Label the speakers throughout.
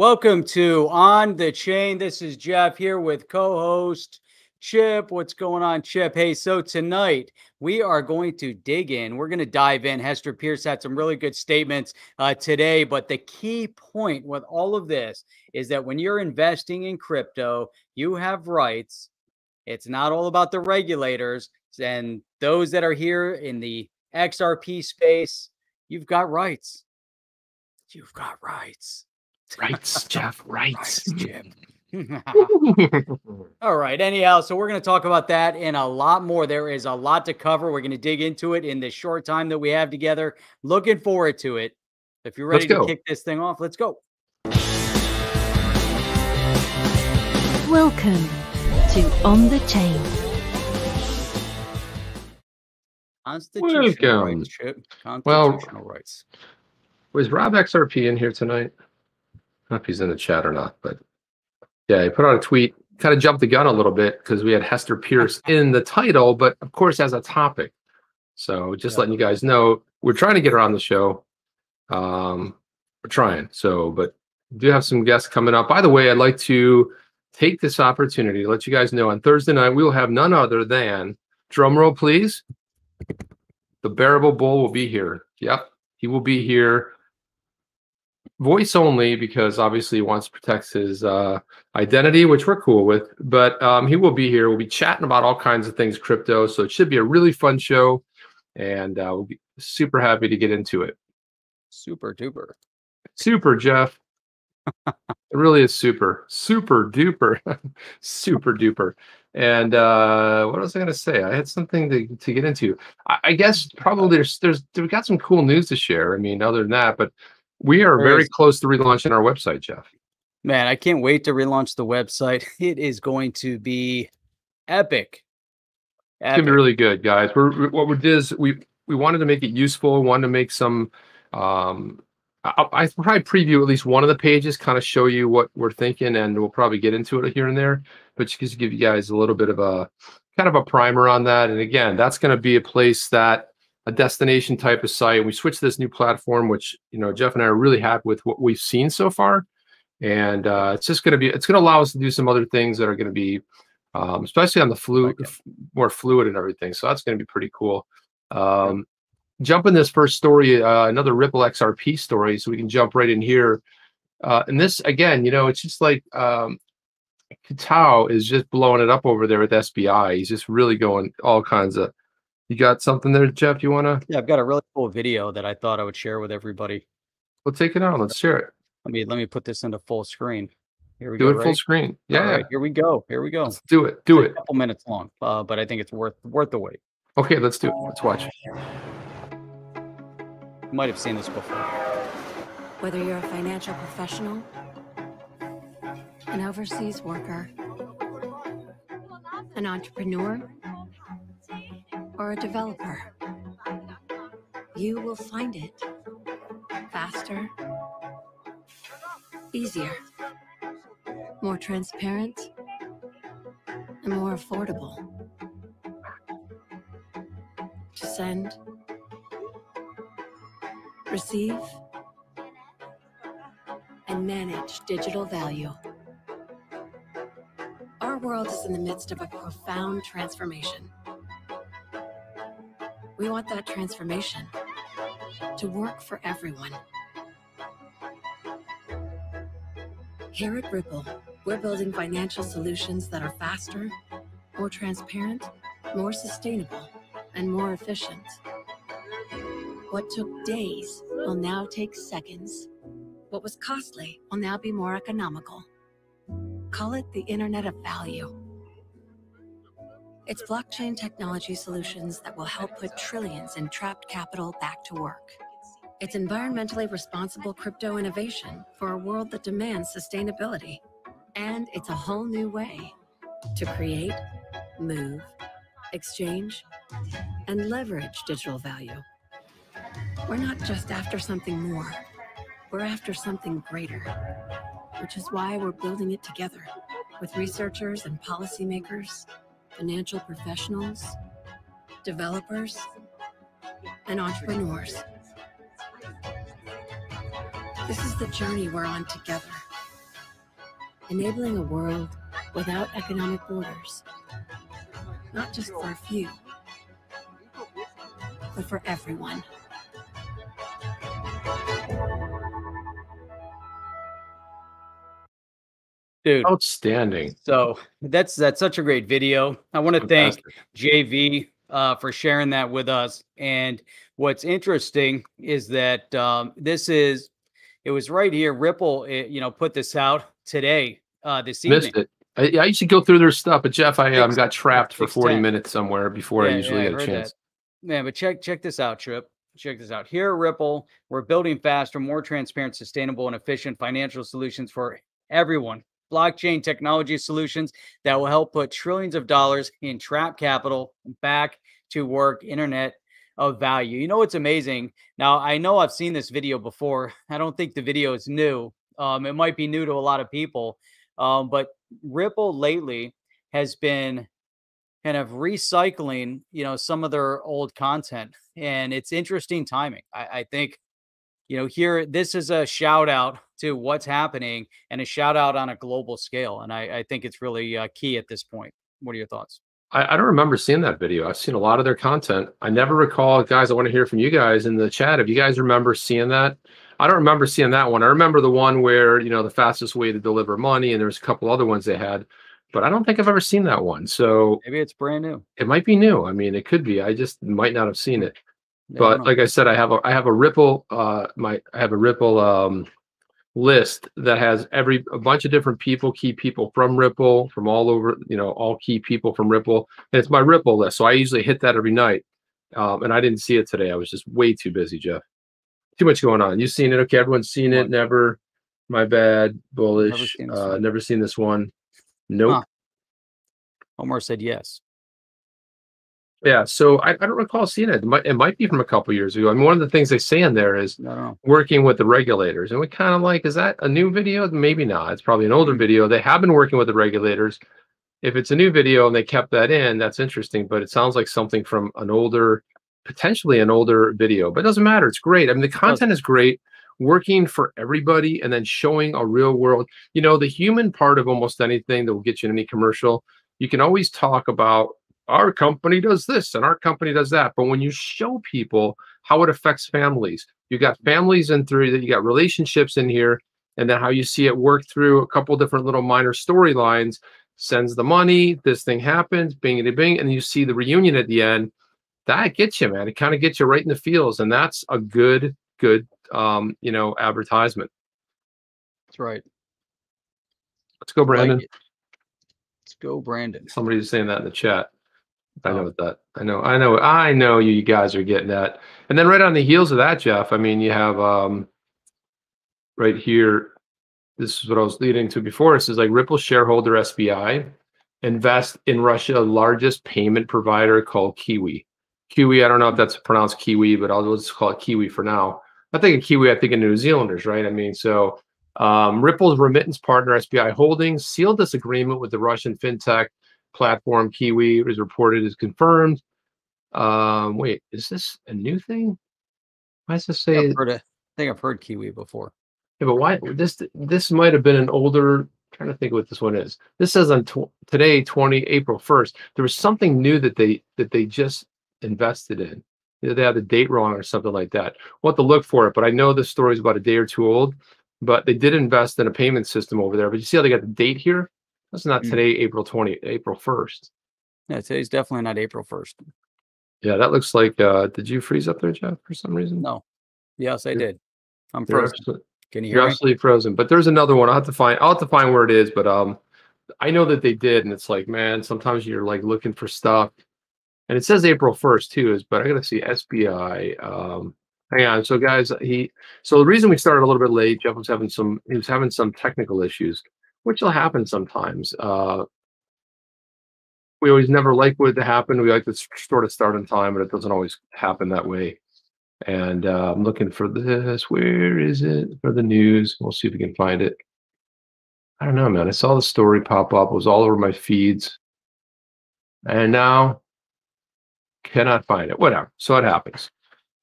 Speaker 1: Welcome to On the Chain. This is Jeff here with co host Chip. What's going on, Chip? Hey, so tonight we are going to dig in. We're going to dive in. Hester Peirce had some really good statements uh, today, but the key point with all of this is that when you're investing in crypto, you have rights. It's not all about the regulators and those that are here in the XRP space. You've got rights. You've got rights.
Speaker 2: Rights, Jeff. Rights.
Speaker 1: Jim. All right. Anyhow, so we're going to talk about that and a lot more. There is a lot to cover. We're going to dig into it in the short time that we have together. Looking forward to it. If you're ready to kick this thing off, let's go.
Speaker 3: Welcome to On the Chain.
Speaker 1: Constitutional
Speaker 2: Welcome.
Speaker 1: rights. Chip.
Speaker 2: Well-
Speaker 1: Constitutional rights.
Speaker 2: Was Rob XRP in here tonight? I don't know if he's in the chat or not, but yeah, he put out a tweet, kind of jumped the gun a little bit because we had Hester Peirce in the title, but of course as a topic. So just
Speaker 1: Yeah.
Speaker 2: letting you guys know, we're trying to get her on the show. Um, we're trying. So, but do have some guests coming up. By the way, I'd like to take this opportunity to let you guys know on Thursday night we will have none other than drum roll, please. The Bearable Bull will be here. Yep, he will be here voice only because obviously he wants to protect his uh, identity, which we're cool with. But um, he will be here. We'll be chatting about all kinds of things crypto. So it should be a really fun show, and uh, we'll be super happy to get into it.
Speaker 1: Super duper.
Speaker 2: Super, Jeff. it really is super, super duper, super duper. And uh, what was I going to say? I had something to, to get into. I, I guess probably there's there's we've got some cool news to share. I mean, other than that, but we are very close to relaunching our website, Jeff.
Speaker 1: Man, I can't wait to relaunch the website. It is going to be epic.
Speaker 2: It's gonna be really good, guys. We're we- what we did is we we wanted to make it useful. Wanted to make some. Um, I, I probably preview at least one of the pages, kind of show you what we're thinking, and we'll probably get into it here and there. But just to give you guys a little bit of a kind of a primer on that. And again, that's going to be a place that a destination type of site. We switched to this new platform, which you know Jeff and I are really happy with what we've seen so far. And uh, it's just going to be it's going to allow us to do some other things that are going to be, um, especially on the flu, f- more fluid and everything. So that's going to be pretty cool. Um, jump in this first story, uh, another Ripple XRP story, so we can jump right in here. Uh, and this again, you know, it's just like um, Kitao is just blowing it up over there with SBI. He's just really going all kinds of. You got something there, Jeff? You want to?
Speaker 1: Yeah, I've got a really cool video that I thought I would share with everybody.
Speaker 2: We'll take it on. Let's share it.
Speaker 1: Let me let me put this into full screen. Here we go.
Speaker 2: Do
Speaker 1: go.
Speaker 2: it full
Speaker 1: right?
Speaker 2: screen. Yeah,
Speaker 1: All
Speaker 2: yeah.
Speaker 1: right, here we go. Here we go.
Speaker 2: Let's do it. Do
Speaker 1: It's
Speaker 2: it.
Speaker 1: A couple minutes long, uh, but I think it's worth worth the wait.
Speaker 2: Okay, let's do it. Let's watch.
Speaker 1: You might have seen this before.
Speaker 4: Whether you're a financial professional, an overseas worker, an entrepreneur, or a developer, you will find it faster, easier, more transparent, and more affordable to send, receive, and manage digital value. Our world is in the midst of a profound transformation. We want that transformation to work for everyone. Here at Ripple, we're building financial solutions that are faster, more transparent, more sustainable, and more efficient. What took days will now take seconds. What was costly will now be more economical. Call it the Internet of Value. It's blockchain technology solutions that will help put trillions in trapped capital back to work. It's environmentally responsible crypto innovation for a world that demands sustainability. And it's a whole new way to create, move, exchange, and leverage digital value. We're not just after something more, we're after something greater, which is why we're building it together with researchers and policymakers, financial professionals, developers, and entrepreneurs. This is the journey we're on together, enabling a world without economic borders. Not just for a few, but for everyone.
Speaker 1: Dude,
Speaker 2: Outstanding.
Speaker 1: so that's that's such a great video. I want to thank JV uh, for sharing that with us. And what's interesting is that um, this is, it was right here. Ripple, eh, you know, put this out today, uh, this evening.
Speaker 2: Missed it. I, I used to go through their stuff, but Jeff, I um, got trapped for 40
Speaker 1: 6:10.
Speaker 2: minutes somewhere before I usually
Speaker 1: yeah,
Speaker 2: get a chance.
Speaker 1: Man, but check check this out, Trip. Check this out. Here at Ripple, we're building faster, more transparent, sustainable, and efficient financial solutions for everyone. Blockchain technology solutions that will help put trillions of dollars in trap capital back to work, internet of value. You know it's amazing? Now, I know I've seen this video before. I don't think the video is new. Um, it might be new to a lot of people, um, but Ripple lately has been kind of recycling, you know, some of their old content, and it's interesting timing. I, I think, you know, here this is a shout out to what's happening and a shout out on a global scale, and I, I think it's really uh, key at this point. What are your thoughts?
Speaker 2: I, I don't remember seeing that video. I've seen a lot of their content. I never recall, guys. I want to hear from you guys in the chat. If you guys remember seeing that, I don't remember seeing that one. I remember the one where you know the fastest way to deliver money, and there's a couple other ones they had, but I don't think I've ever seen that one. So
Speaker 1: Maybe it's brand new.
Speaker 2: it might be new. I mean, it could be. I just might not have seen it.
Speaker 1: Never
Speaker 2: but like I said, I have a I have a Ripple uh my I have a Ripple um list that has every a bunch of different people, key people from Ripple, from all over, you know, all key people from Ripple. And it's my Ripple list. So I usually hit that every night. Um, and I didn't see it today. I was just way too busy, Jeff. Too much going on. You've seen it. Okay, everyone's seen it. Never. My bad. Bullish.
Speaker 1: seen
Speaker 2: uh never seen this one. Nope.
Speaker 1: Huh. Omar said yes.
Speaker 2: Yeah. So I, I don't recall seeing it. It might, it might be from a couple years ago. I mean, one of the things they say in there is
Speaker 1: don't
Speaker 2: working with the regulators. And we kind of like, is that a new video? Maybe not. It's probably an older video. They have been working with the regulators. If it's a new video and they kept that in, that's interesting. But it sounds like something from an older, potentially an older video. But it doesn't matter. It's great. I mean, the content is great. Working for everybody and then showing a real world. You know, the human part of almost anything that will get you in any commercial, you can always talk about our company does this and our company does that. But when you show people how it affects families, you got families in through that, you got relationships in here, and then how you see it work through a couple different little minor storylines. Sends the money, this thing happens, bing bing, and you see the reunion at the end. That gets you, man. It kind of gets you right in the feels, and that's a good, good, um, you know, advertisement.
Speaker 1: That's right.
Speaker 2: Let's go, Brandon.
Speaker 1: it. Let's go, Brandon.
Speaker 2: Somebody's saying that in the chat. I know what that. I know. I know. I know you guys are getting that. And then right on the heels of that, Jeff. I mean, you have um right here. This is what I was leading to before. This is like Ripple shareholder SBI invest in Russia largest payment provider called Qiwi. Kiwi. I don't know if that's pronounced Kiwi, but I'll just call it Kiwi for now. I think of Kiwi. I think of New Zealanders, right? I mean, so um, Ripple's remittance partner SBI Holdings sealed this agreement with the Russian fintech platform Qiwi is reported as confirmed. Um, wait, is this a new thing? Why does this say?
Speaker 1: I've heard it. I think I've heard Kiwi before.
Speaker 2: Yeah, but why this? This might have been an older. trying to think what this one is. This says on tw- today, twenty April first. There was something new that they that they just invested in. Either they had the date wrong or something like that. We'll have to look for it. But I know this story is about a day or two old. But they did invest in a payment system over there. But you see how they got the date here? That's not
Speaker 1: Mm.
Speaker 2: today, April twenty, April first.
Speaker 1: Yeah, today's definitely not April first.
Speaker 2: Yeah, that looks like. uh Did you freeze up there, Jeff, for some reason?
Speaker 1: No. Yes, I did. I'm
Speaker 2: You're
Speaker 1: frozen.
Speaker 2: absolutely,
Speaker 1: Can you
Speaker 2: you're
Speaker 1: hear me?
Speaker 2: absolutely frozen. But there's another one. I'll have to find. I'll have to find where it is. But um, I know that they did, and it's like, man, sometimes you're like looking for stuff, and it says April first too. Is but I gotta see SBI. Um, hang on. So guys, he. So the reason we started a little bit late, Jeff was having some. He was having some technical issues, which will happen sometimes. Uh, we always never like what to happen. We like to sort of start on time, but it doesn't always happen that way. And uh, I'm looking for this. Where is it for the news? We'll see if we can find it. I don't know, man. I saw the story pop up. It was all over my feeds, and now cannot find it. Whatever. So it happens.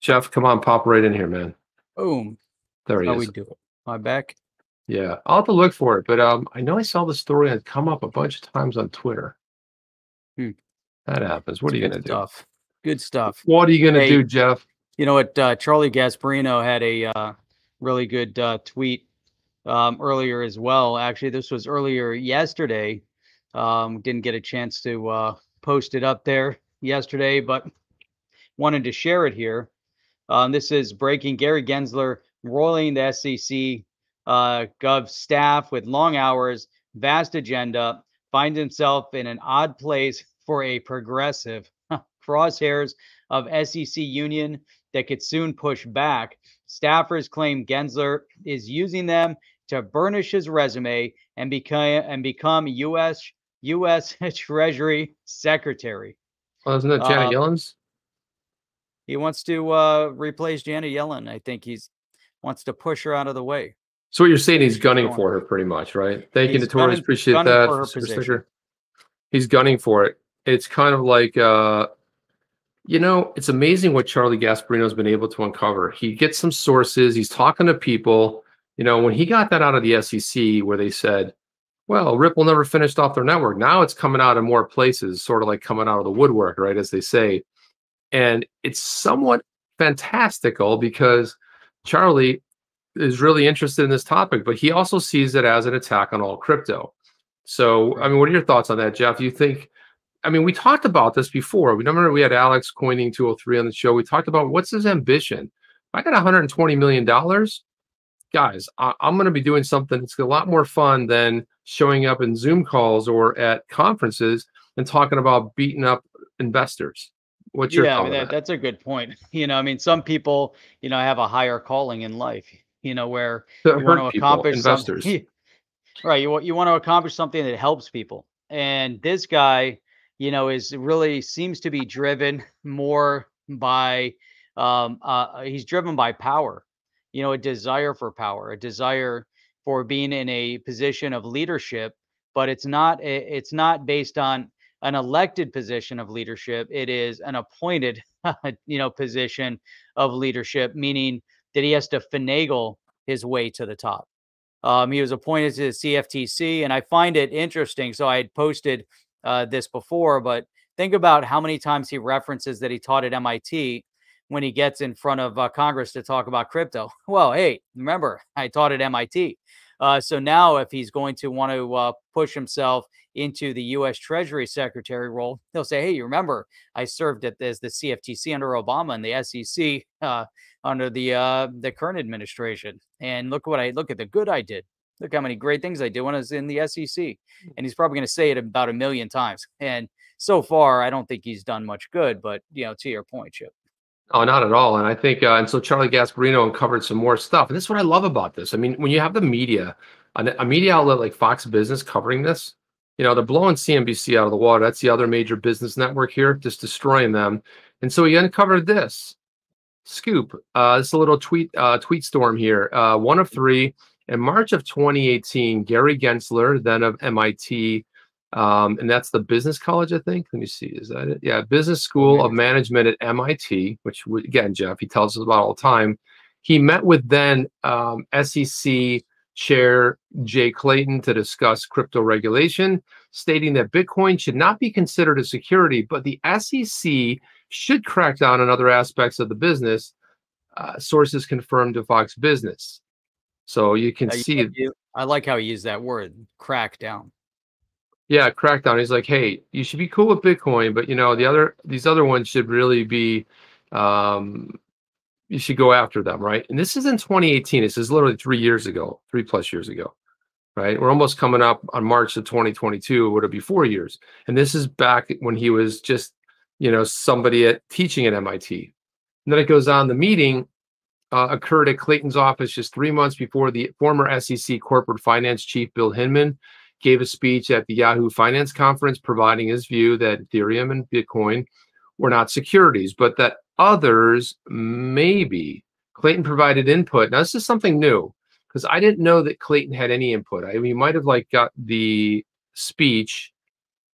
Speaker 2: Jeff, come on, pop right in here, man.
Speaker 1: Boom.
Speaker 2: There he
Speaker 1: How
Speaker 2: is.
Speaker 1: we do it. My back.
Speaker 2: Yeah, I'll have to look for it. But um, I know I saw the story had come up a bunch of times on Twitter.
Speaker 1: Hmm.
Speaker 2: That happens. What are you gonna do?
Speaker 1: stuff. Good stuff.
Speaker 2: What are you gonna
Speaker 1: Hey,
Speaker 2: do, Jeff?
Speaker 1: You know what? Uh, Charlie Gasparino had a uh, really good uh, tweet um, earlier as well. Actually, this was earlier yesterday. Um, didn't get a chance to uh, post it up there yesterday, but wanted to share it here. Um, this is breaking Gary Gensler roiling the SEC uh, Gov staff with long hours, vast agenda, finds himself in an odd place for a progressive crosshairs of SEC union that could soon push back. Staffers claim Gensler is using them to burnish his resume and become and become U.S. U.S. Treasury Secretary.
Speaker 2: Oh, isn't that Janet
Speaker 1: uh,
Speaker 2: Yellen's?
Speaker 1: He wants to uh, replace Janet Yellen. I think he's wants to push her out of the way.
Speaker 2: So what you're saying, he's
Speaker 1: gunning
Speaker 2: for her, pretty much, right? Thank you,
Speaker 1: He's
Speaker 2: Notorious.
Speaker 1: gunning-
Speaker 2: Appreciate
Speaker 1: gunning
Speaker 2: that.
Speaker 1: for.
Speaker 2: He's gunning for it. It's kind of like, uh, you know, it's amazing what Charlie Gasparino's been able to uncover. He gets some sources. He's talking to people. You know, when he got that out of the SEC, where they said, "Well, Ripple never finished off their network," now it's coming out in more places, sort of like coming out of the woodwork, right? As they say, and it's somewhat fantastical because Charlie is really interested in this topic, but he also sees it as an attack on all crypto. So, I mean, what are your thoughts on that, Jeff? You think? I mean, we talked about this before. We remember we had Alex Coining 203 on the show. We talked about what's his ambition. I got 120 million dollars, guys. I, I'm going to be doing something that's a lot more fun than showing up in Zoom calls or at conferences and talking about beating up investors. What's your
Speaker 1: yeah, I mean, that,
Speaker 2: that?
Speaker 1: that's a good point. You know, I mean, some people, you know, have a higher calling in life. You know, where you want to
Speaker 2: people,
Speaker 1: accomplish
Speaker 2: investors.
Speaker 1: something. right. You want you want to accomplish something that helps people, and this guy, you know, is really seems to be driven more by, um, uh, he's driven by power. You know, a desire for power, a desire for being in a position of leadership, but it's not it's not based on an elected position of leadership. It is an appointed, you know, position of leadership, meaning that he has to finagle his way to the top. Um, he was appointed to the CFTC, and I find it interesting. So I had posted uh, this before, but think about how many times he references that he taught at MIT when he gets in front of uh, Congress to talk about crypto. Well, hey, remember, I taught at MIT. Uh, so now, if he's going to want to uh, push himself into the U.S. Treasury Secretary role, he'll say, "Hey, you remember I served at as the CFTC under Obama and the SEC uh, under the uh, the current administration, and look what I look at the good I did. Look how many great things I did when I was in the SEC." And he's probably going to say it about a million times. And so far, I don't think he's done much good. But you know, to your point, Chip.
Speaker 2: Oh, not at all. And I think, uh, and so Charlie Gasparino uncovered some more stuff. And this is what I love about this. I mean, when you have the media, a, a media outlet like Fox Business covering this, you know, they're blowing CNBC out of the water. That's the other major business network here, just destroying them. And so he uncovered this scoop. Uh, this is a little tweet uh, tweet storm here. Uh, one of three in March of 2018. Gary Gensler, then of MIT, um, and that's the business college, I think. Let me see, is that it? Yeah, Business School of Management at MIT, which again, Jeff, he tells us about all the time. He met with then um, SEC Chair Jay Clayton to discuss crypto regulation, stating that Bitcoin should not be considered a security, but the SEC should crack down on other aspects of the business. Uh, sources confirmed to Fox Business. So you can see
Speaker 1: you- I like how he used that word, crack down.
Speaker 2: Yeah, crackdown. He's like, hey, you should be cool with Bitcoin, but you know, the other these other ones should really be um you should go after them, right? And this is in 2018. This is literally three years ago, three plus years ago. Right. We're almost coming up on March of 2022. Would it be four years? And this is back when he was just, you know, somebody at teaching at MIT. And then it goes on. The meeting uh, occurred at Clayton's office just three months before the former SEC corporate finance chief Bill Hinman gave a speech at the Yahoo Finance Conference providing his view that Ethereum and Bitcoin were not securities, but that others maybe. Clayton provided input. Now, this is something new because I didn't know that Clayton had any input. I mean, he might have like got the speech,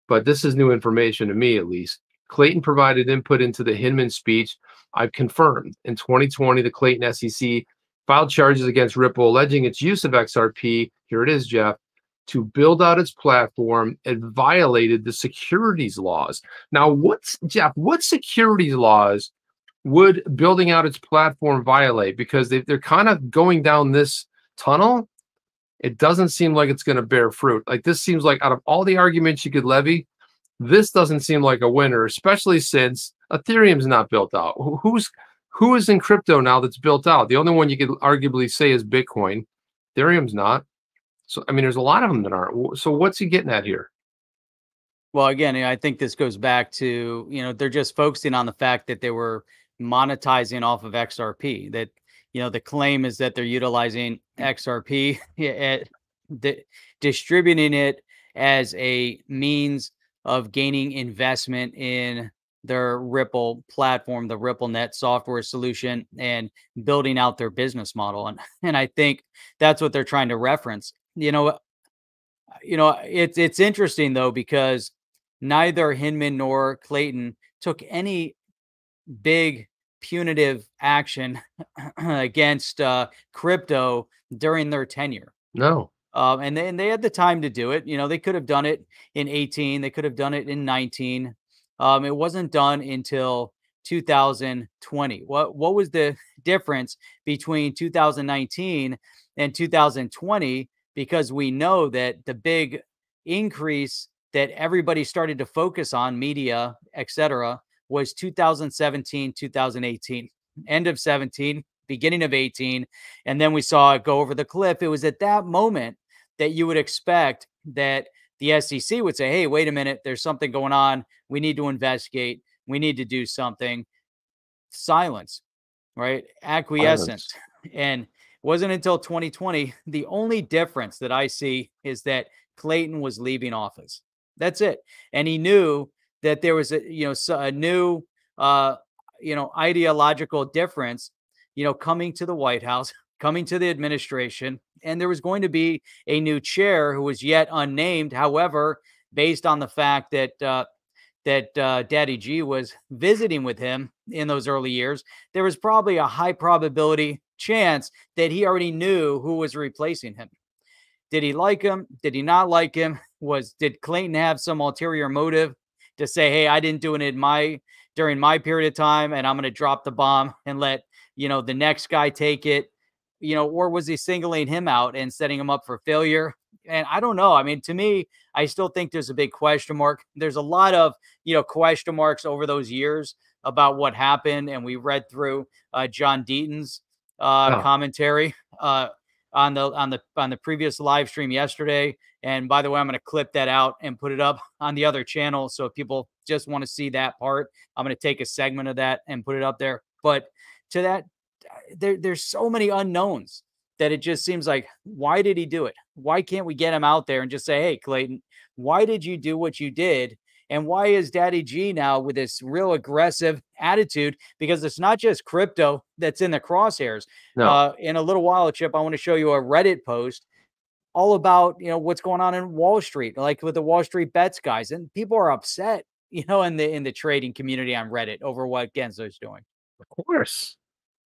Speaker 2: but this is new information to me at least. Clayton provided input into the Hinman speech. I've confirmed in 2020, the Clayton SEC filed charges against Ripple alleging its use of XRP. Here it is, Jeff. To build out its platform, it violated the securities laws. Now, what's Jeff? What securities laws would building out its platform violate? Because they, they're kind of going down this tunnel. It doesn't seem like it's going to bear fruit. Like this seems like out of all the arguments you could levy, this doesn't seem like a winner, especially since Ethereum's not built out. Who's who is in crypto now that's built out? The only one you could arguably say is Bitcoin. Ethereum's not. So I mean, there's a lot of them that aren't. So what's he getting at here?
Speaker 1: Well, again, I think this goes back to you know they're just focusing on the fact that they were monetizing off of XRP. That you know the claim is that they're utilizing XRP at the, distributing it as a means of gaining investment in their Ripple platform, the RippleNet software solution, and building out their business model. And and I think that's what they're trying to reference. You know, uh, you know, it's it's interesting though because neither Hinman nor Clayton took any big punitive action against uh, crypto during their tenure.
Speaker 2: No.
Speaker 1: Um, and, they, and they had the time to do it. You know, they could have done it in 18, they could have done it in 19. Um, it wasn't done until 2020. What what was the difference between 2019 and 2020? Because we know that the big increase that everybody started to focus on, media, etc., was 2017, 2018, end of 17, beginning of 18, and then we saw it go over the cliff. It was at that moment that you would expect that the SEC would say, hey, wait a minute, there's something going on. We need to investigate. We need to do something. Silence, right? Acquiescence. Silence. And wasn't until 2020. The only difference that I see is that Clayton was leaving office. That's it. And he knew that there was a, you know, a new, uh, you know, ideological difference, you know, coming to the White House, coming to the administration, and there was going to be a new chair who was yet unnamed. However, based on the fact that uh, that uh, Daddy G was visiting with him in those early years, there was probably a high probability chance that he already knew who was replacing him. Did he like him? Did he not like him? Was did Clayton have some ulterior motive to say, "Hey, I didn't do it in my during my period of time, and I'm going to drop the bomb and let you know the next guy take it"? you know, or was he singling him out and setting him up for failure? And I don't know. I mean, to me, I still think there's a big question mark. There's a lot of, you know, question marks over those years about what happened. And we read through uh, John Deaton's uh, oh. commentary uh, on the on the on the previous live stream yesterday. And by the way, I'm going to clip that out and put it up on the other channel. So if people just want to see that part, I'm going to take a segment of that and put it up there. But to that there, there's so many unknowns that it just seems like, why did he do it? Why can't we get him out there and just say, hey, Clayton, why did you do what you did? And why is Daddy G now with this real aggressive attitude? Because it's not just crypto that's in the crosshairs. No. Uh, in a little while, Chip, I want to show you a Reddit post all about you know what's going on in Wall Street, like with the Wall Street bets guys, and people are upset, you know, in the in the trading community on Reddit over what Gensler's doing.
Speaker 2: Of course,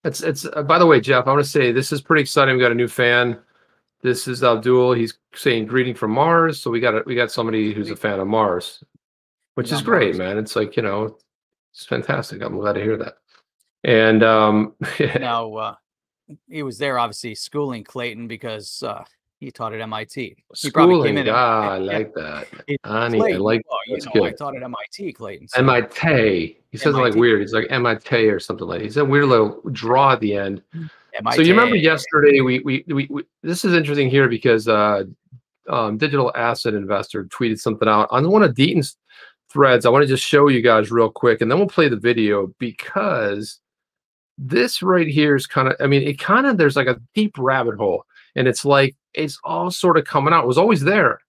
Speaker 2: it's it's. Uh, by the way, Jeff, I want to say this is pretty exciting. We got a new fan. This is Abdul. He's saying greeting from Mars. So we got a, we got somebody who's a fan of Mars, which is great, man. It's like you know, it's fantastic. I'm glad to hear that. And um,
Speaker 1: now uh, he was there, obviously schooling Clayton because uh, he taught at MIT.
Speaker 2: He probably came in. Ah, I like that. Ani, I like
Speaker 1: well, that's know, good. I taught at MIT, Clayton.
Speaker 2: So. MIT. He says it like weird. He's like MIT or something like. That. He's a weird little draw at the end. MIT. So you remember yesterday we, we we, we this is interesting here because uh, um, digital asset investor tweeted something out on one of Deaton's threads. I want to just show you guys real quick, and then we'll play the video because this right here is kind of. I mean, it kind of there's like a deep rabbit hole, and it's like it's all sort of coming out. It was always there.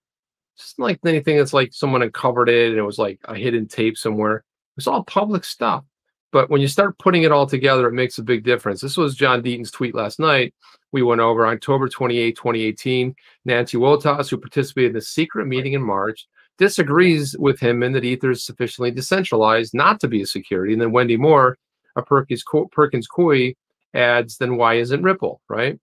Speaker 2: It's not like anything that's like someone uncovered it and it was like a hidden tape somewhere. It's all public stuff. But when you start putting it all together, it makes a big difference. This was John Deaton's tweet last night. We went over October 28, 2018. Nancy Wojtas, who participated in the secret meeting in March, disagrees with him in that Ether is sufficiently decentralized not to be a security. And then Wendy Moore, a Perkins, Perkins Coie, ads, then why isn't Ripple, right?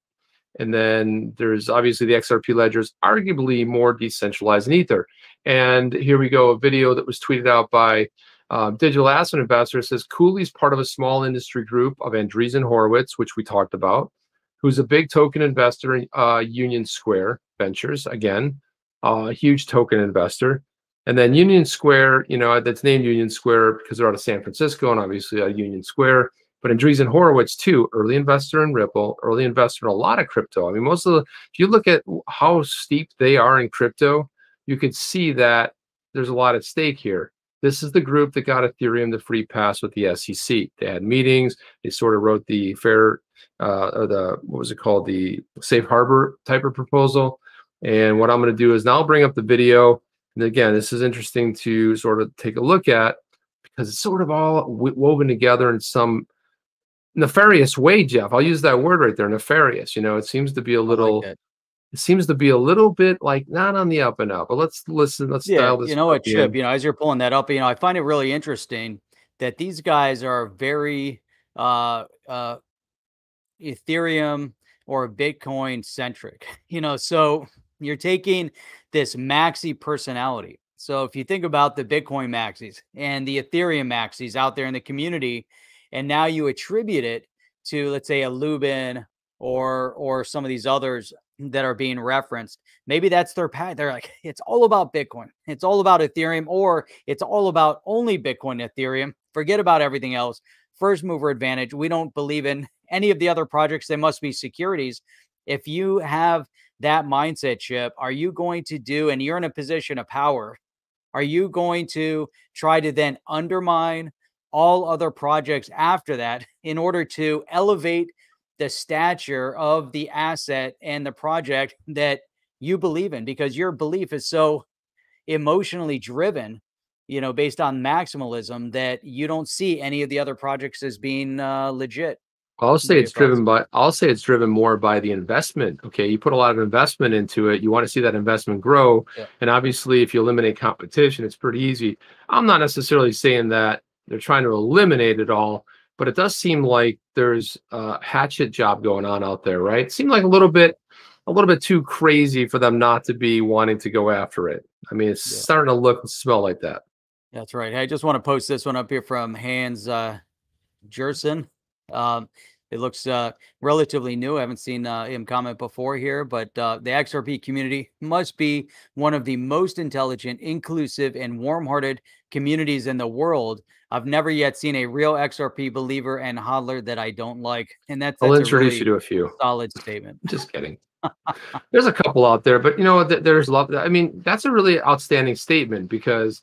Speaker 2: And then there's obviously the XRP ledgers, arguably more decentralized than Ether. And here we go, a video that was tweeted out by uh, Digital Asset Investor says Cooley's part of a small industry group of Andreessen Horowitz, which we talked about, who's a big token investor in uh, Union Square Ventures, again, uh, a huge token investor. And then Union Square, you know, that's named Union Square because they're out of San Francisco and obviously a Union Square. But Andreessen Horowitz, too, early investor in Ripple, early investor in a lot of crypto. I mean, most of the, if you look at how steep they are in crypto, you can see that there's a lot at stake here. This is the group that got Ethereum the free pass with the SEC. They had meetings. They sort of wrote the fair, uh, or the what was it called, the safe harbor type of proposal. And what I'm going to do is now I'll bring up the video. And again, this is interesting to sort of take a look at because it's sort of all woven together in some nefarious way, Jeff. I'll use that word right there, nefarious. You know, it seems to be a little. Like it. it. seems to be a little bit like not on the up and up. But let's listen. Let's
Speaker 1: yeah,
Speaker 2: dial this.
Speaker 1: You know what, Chip? In. You know, as you're pulling that up, you know, I find it really interesting that these guys are very uh, uh, Ethereum or Bitcoin centric. You know, so you're taking this maxi personality. So if you think about the Bitcoin maxis and the Ethereum maxis out there in the community, and now you attribute it to let's say a Lubin or or some of these others that are being referenced. Maybe that's their path. They're like, it's all about Bitcoin. It's all about Ethereum, or it's all about only Bitcoin, Ethereum. Forget about everything else. First mover advantage. We don't believe in any of the other projects. They must be securities. If you have that mindset, Chip, are you going to do, and you're in a position of power, are you going to try to then undermine all other projects after that in order to elevate the stature of the asset and the project that you believe in? Because your belief is so emotionally driven you know based on maximalism that you don't see any of the other projects as being uh, legit
Speaker 2: I'll say it's driven by I'll say it's driven more by the investment. Okay. You put a lot of investment into it. You want to see that investment grow. Yeah. And obviously if you eliminate competition, it's pretty easy. I'm not necessarily saying that they're trying to eliminate it all, but it does seem like there's a hatchet job going on out there, right? It seemed like a little bit, a little bit too crazy for them not to be wanting to go after it. I mean, it's yeah. starting to look and smell like that.
Speaker 1: That's right. Hey, I just want to post this one up here from Hans uh, Jerson. Um, it looks uh, relatively new. I haven't seen uh, him comment before here, but uh, the XRP community must be one of the most intelligent, inclusive, and warm hearted communities in the world. I've never yet seen a real XRP believer and hodler that I don't like. And that's,
Speaker 2: that's I'll introduce really you to a few.
Speaker 1: Solid statement.
Speaker 2: Just kidding. there's a couple out there, but you know, there's love. I mean, that's a really outstanding statement because,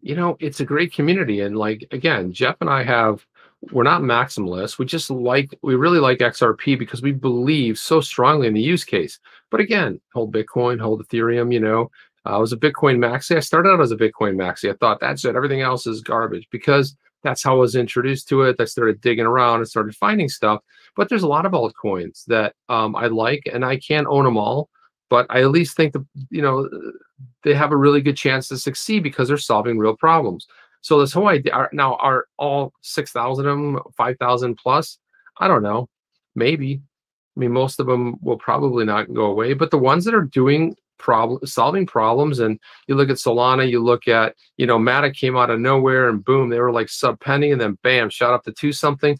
Speaker 2: you know, it's a great community. And like, again, Jeff and I have we're not maximalists. We just like we really like XRP because we believe so strongly in the use case. But again, hold Bitcoin, hold Ethereum. You know, I was a Bitcoin maxi. I started out as a Bitcoin maxi. I thought that's it. Everything else is garbage because that's how I was introduced to it. I started digging around and started finding stuff. But there's a lot of altcoins that um, I like, and I can't own them all. But I at least think that you know they have a really good chance to succeed because they're solving real problems. So this whole idea are, now are all six thousand of them, five thousand plus. I don't know, maybe. I mean, most of them will probably not go away, but the ones that are doing problem solving problems, and you look at Solana, you look at you know Matic came out of nowhere and boom, they were like sub penny, and then bam, shot up to two something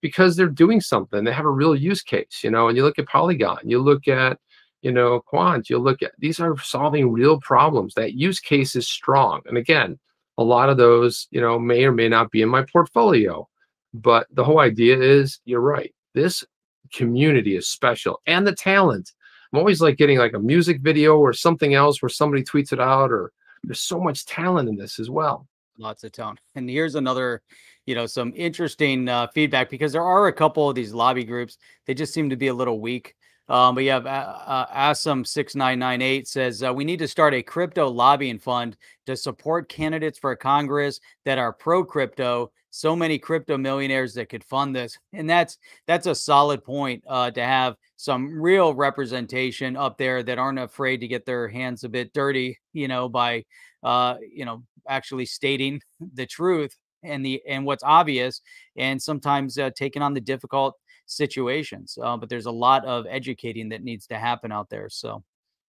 Speaker 2: because they're doing something. They have a real use case, you know. And you look at Polygon, you look at you know Quant, you look at these are solving real problems. That use case is strong, and again a lot of those, you know, may or may not be in my portfolio. But the whole idea is you're right. This community is special and the talent. I'm always like getting like a music video or something else where somebody tweets it out or there's so much talent in this as well.
Speaker 1: Lots of talent. And here's another, you know, some interesting uh, feedback because there are a couple of these lobby groups. They just seem to be a little weak. Um, but yeah, uh, ASM6998 says uh, we need to start a crypto lobbying fund to support candidates for Congress that are pro crypto. So many crypto millionaires that could fund this, and that's that's a solid point uh, to have some real representation up there that aren't afraid to get their hands a bit dirty, you know, by uh, you know actually stating the truth and the and what's obvious, and sometimes uh, taking on the difficult situations. Uh, but there's a lot of educating that needs to happen out there. So.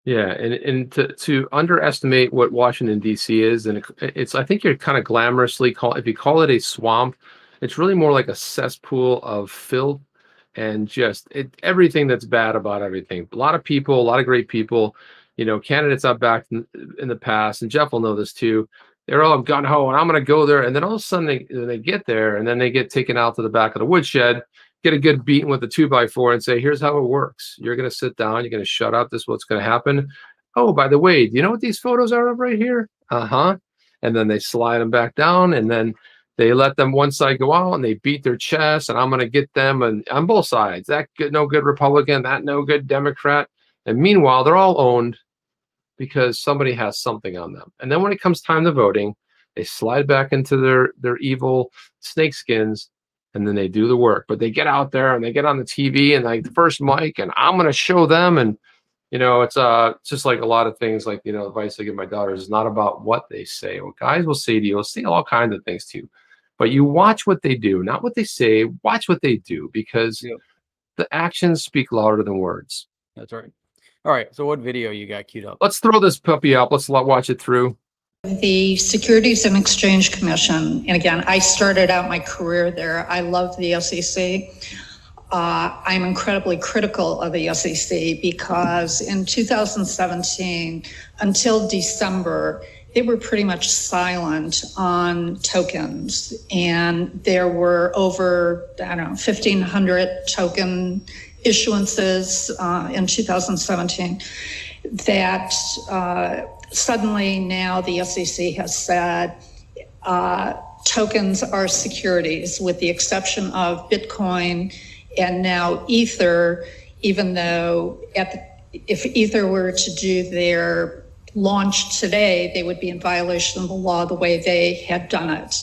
Speaker 2: Yeah, and and to, to underestimate what Washington D.C. is, and it's I think you're kind of glamorously call if you call it a swamp, it's really more like a cesspool of filth and just it, everything that's bad about everything. A lot of people, a lot of great people, you know, candidates I've backed in, in the past, and Jeff will know this too. They're all gun ho, and I'm going to go there, and then all of a sudden they they get there, and then they get taken out to the back of the woodshed, get a good beating with a two by four, and say, "Here's how it works. You're going to sit down. You're going to shut up. This is what's going to happen." Oh, by the way, do you know what these photos are of right here? Uh huh. And then they slide them back down, and then they let them one side go out and they beat their chest and i'm going to get them and on both sides that good no good republican that no good democrat and meanwhile they're all owned because somebody has something on them and then when it comes time to voting they slide back into their their evil snake skins and then they do the work but they get out there and they get on the tv and like the first mic and i'm going to show them and you know it's uh just like a lot of things like you know advice i give my daughters is not about what they say what guys will say to you will say all kinds of things to you but you watch what they do, not what they say. Watch what they do because the actions speak louder than words.
Speaker 1: That's right. All right. So, what video you got queued up?
Speaker 2: Let's throw this puppy up. Let's watch it through.
Speaker 5: The Securities and Exchange Commission, and again, I started out my career there. I love the SEC. Uh, I'm incredibly critical of the SEC because in 2017, until December, they were pretty much silent on tokens. And there were over, I don't know, 1,500 token issuances uh, in 2017 that uh, suddenly now the SEC has said uh, tokens are securities with the exception of Bitcoin and now Ether, even though the, if Ether were to do their launch today, they would be in violation of the law the way they had done it.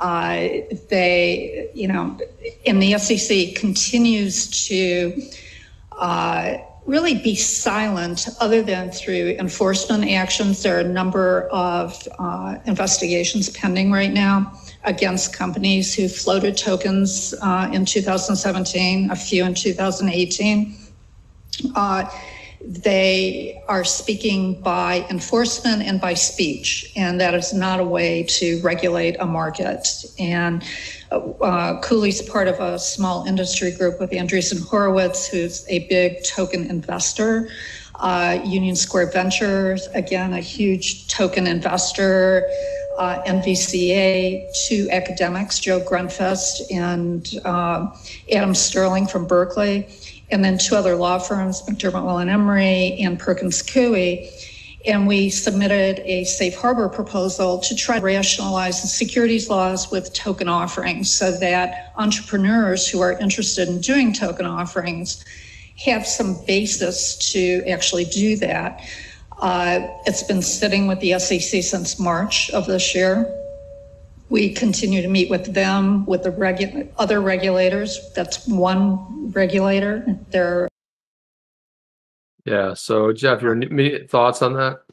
Speaker 5: Uh, they, you know, and the SEC continues to uh, really be silent other than through enforcement actions. There are a number of uh, investigations pending right now against companies who floated tokens uh, in 2017, a few in 2018. Uh, they are speaking by enforcement and by speech, and that is not a way to regulate a market. And uh, Cooley's part of a small industry group with Andreessen Horowitz, who's a big token investor. Uh, Union Square Ventures, again, a huge token investor. Uh, NVCA, two academics, Joe Grundfest and uh, Adam Sterling from Berkeley and then two other law firms, McDermott Will and Emery and Perkins Coie. And we submitted a safe harbor proposal to try to rationalize the securities laws with token offerings so that entrepreneurs who are interested in doing token offerings have some basis to actually do that. Uh, it's been sitting with the SEC since March of this year. We continue to meet with them, with the regu- other regulators. That's one regulator. There.
Speaker 2: Yeah. So, Jeff, your immediate thoughts on that?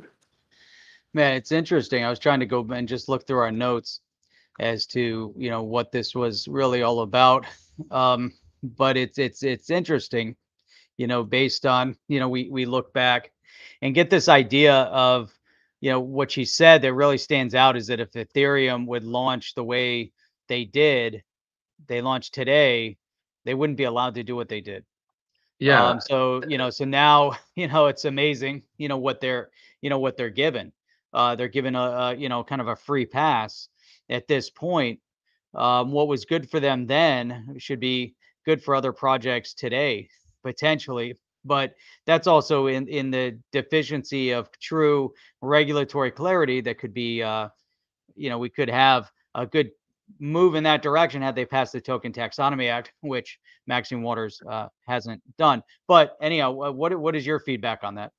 Speaker 1: Man, it's interesting. I was trying to go and just look through our notes as to you know what this was really all about. Um, but it's it's it's interesting, you know, based on you know we we look back and get this idea of you know what she said that really stands out is that if ethereum would launch the way they did they launched today they wouldn't be allowed to do what they did.
Speaker 2: Yeah.
Speaker 1: Um, so you know so now you know it's amazing you know what they're you know what they're given. Uh they're given a, a you know kind of a free pass at this point. Um what was good for them then should be good for other projects today potentially but that's also in in the deficiency of true regulatory clarity that could be uh you know we could have a good move in that direction had they passed the token taxonomy act which maxine waters uh, hasn't done. But anyhow what what is your feedback on that?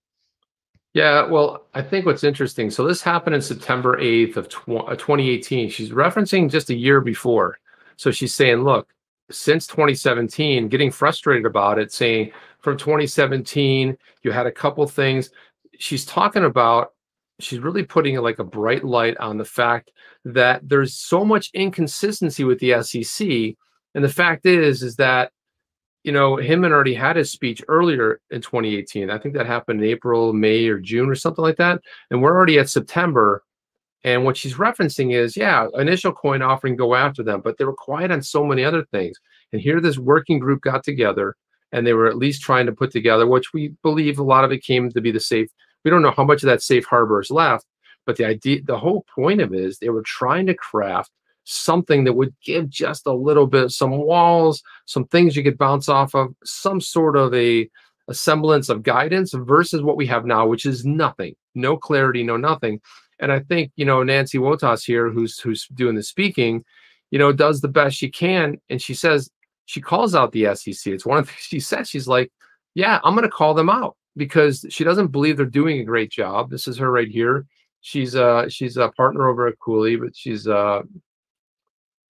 Speaker 2: Yeah well i think what's interesting so this happened in september 8th of 2018 uh, she's referencing just a year before. So she's saying look since 2017 getting frustrated about it saying from 2017. You had a couple things. She's talking about, she's really putting like a bright light on the fact that there's so much inconsistency with the SEC. And the fact is, is that you know, Hinman already had his speech earlier in 2018. I think that happened in April, May, or June, or something like that. And we're already at September. And what she's referencing is, yeah, initial coin offering, go after them, but they were quiet on so many other things. And here, this working group got together, and they were at least trying to put together, which we believe a lot of it came to be the safe. We don't know how much of that safe harbor is left, but the idea, the whole point of it is they were trying to craft something that would give just a little bit, some walls, some things you could bounce off of, some sort of a, a semblance of guidance versus what we have now, which is nothing, no clarity, no nothing. And I think you know Nancy Wojtas here, who's who's doing the speaking, you know, does the best she can, and she says she calls out the SEC. It's one of the things she says. She's like, "Yeah, I'm going to call them out because she doesn't believe they're doing a great job." This is her right here. She's uh she's a partner over at Cooley, but she's uh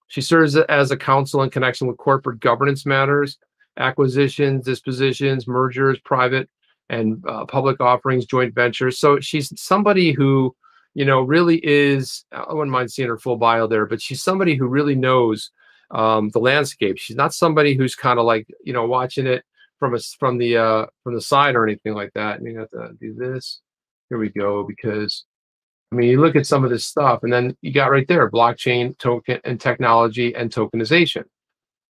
Speaker 2: she serves as a counsel in connection with corporate governance matters, acquisitions, dispositions, mergers, private and uh, public offerings, joint ventures. So she's somebody who, you know, really is. I wouldn't mind seeing her full bio there, but she's somebody who really knows um, the landscape. She's not somebody who's kind of like you know watching it from a from the uh, from the side or anything like that. And you have to do this. Here we go because I mean, you look at some of this stuff, and then you got right there blockchain, token, and technology and tokenization.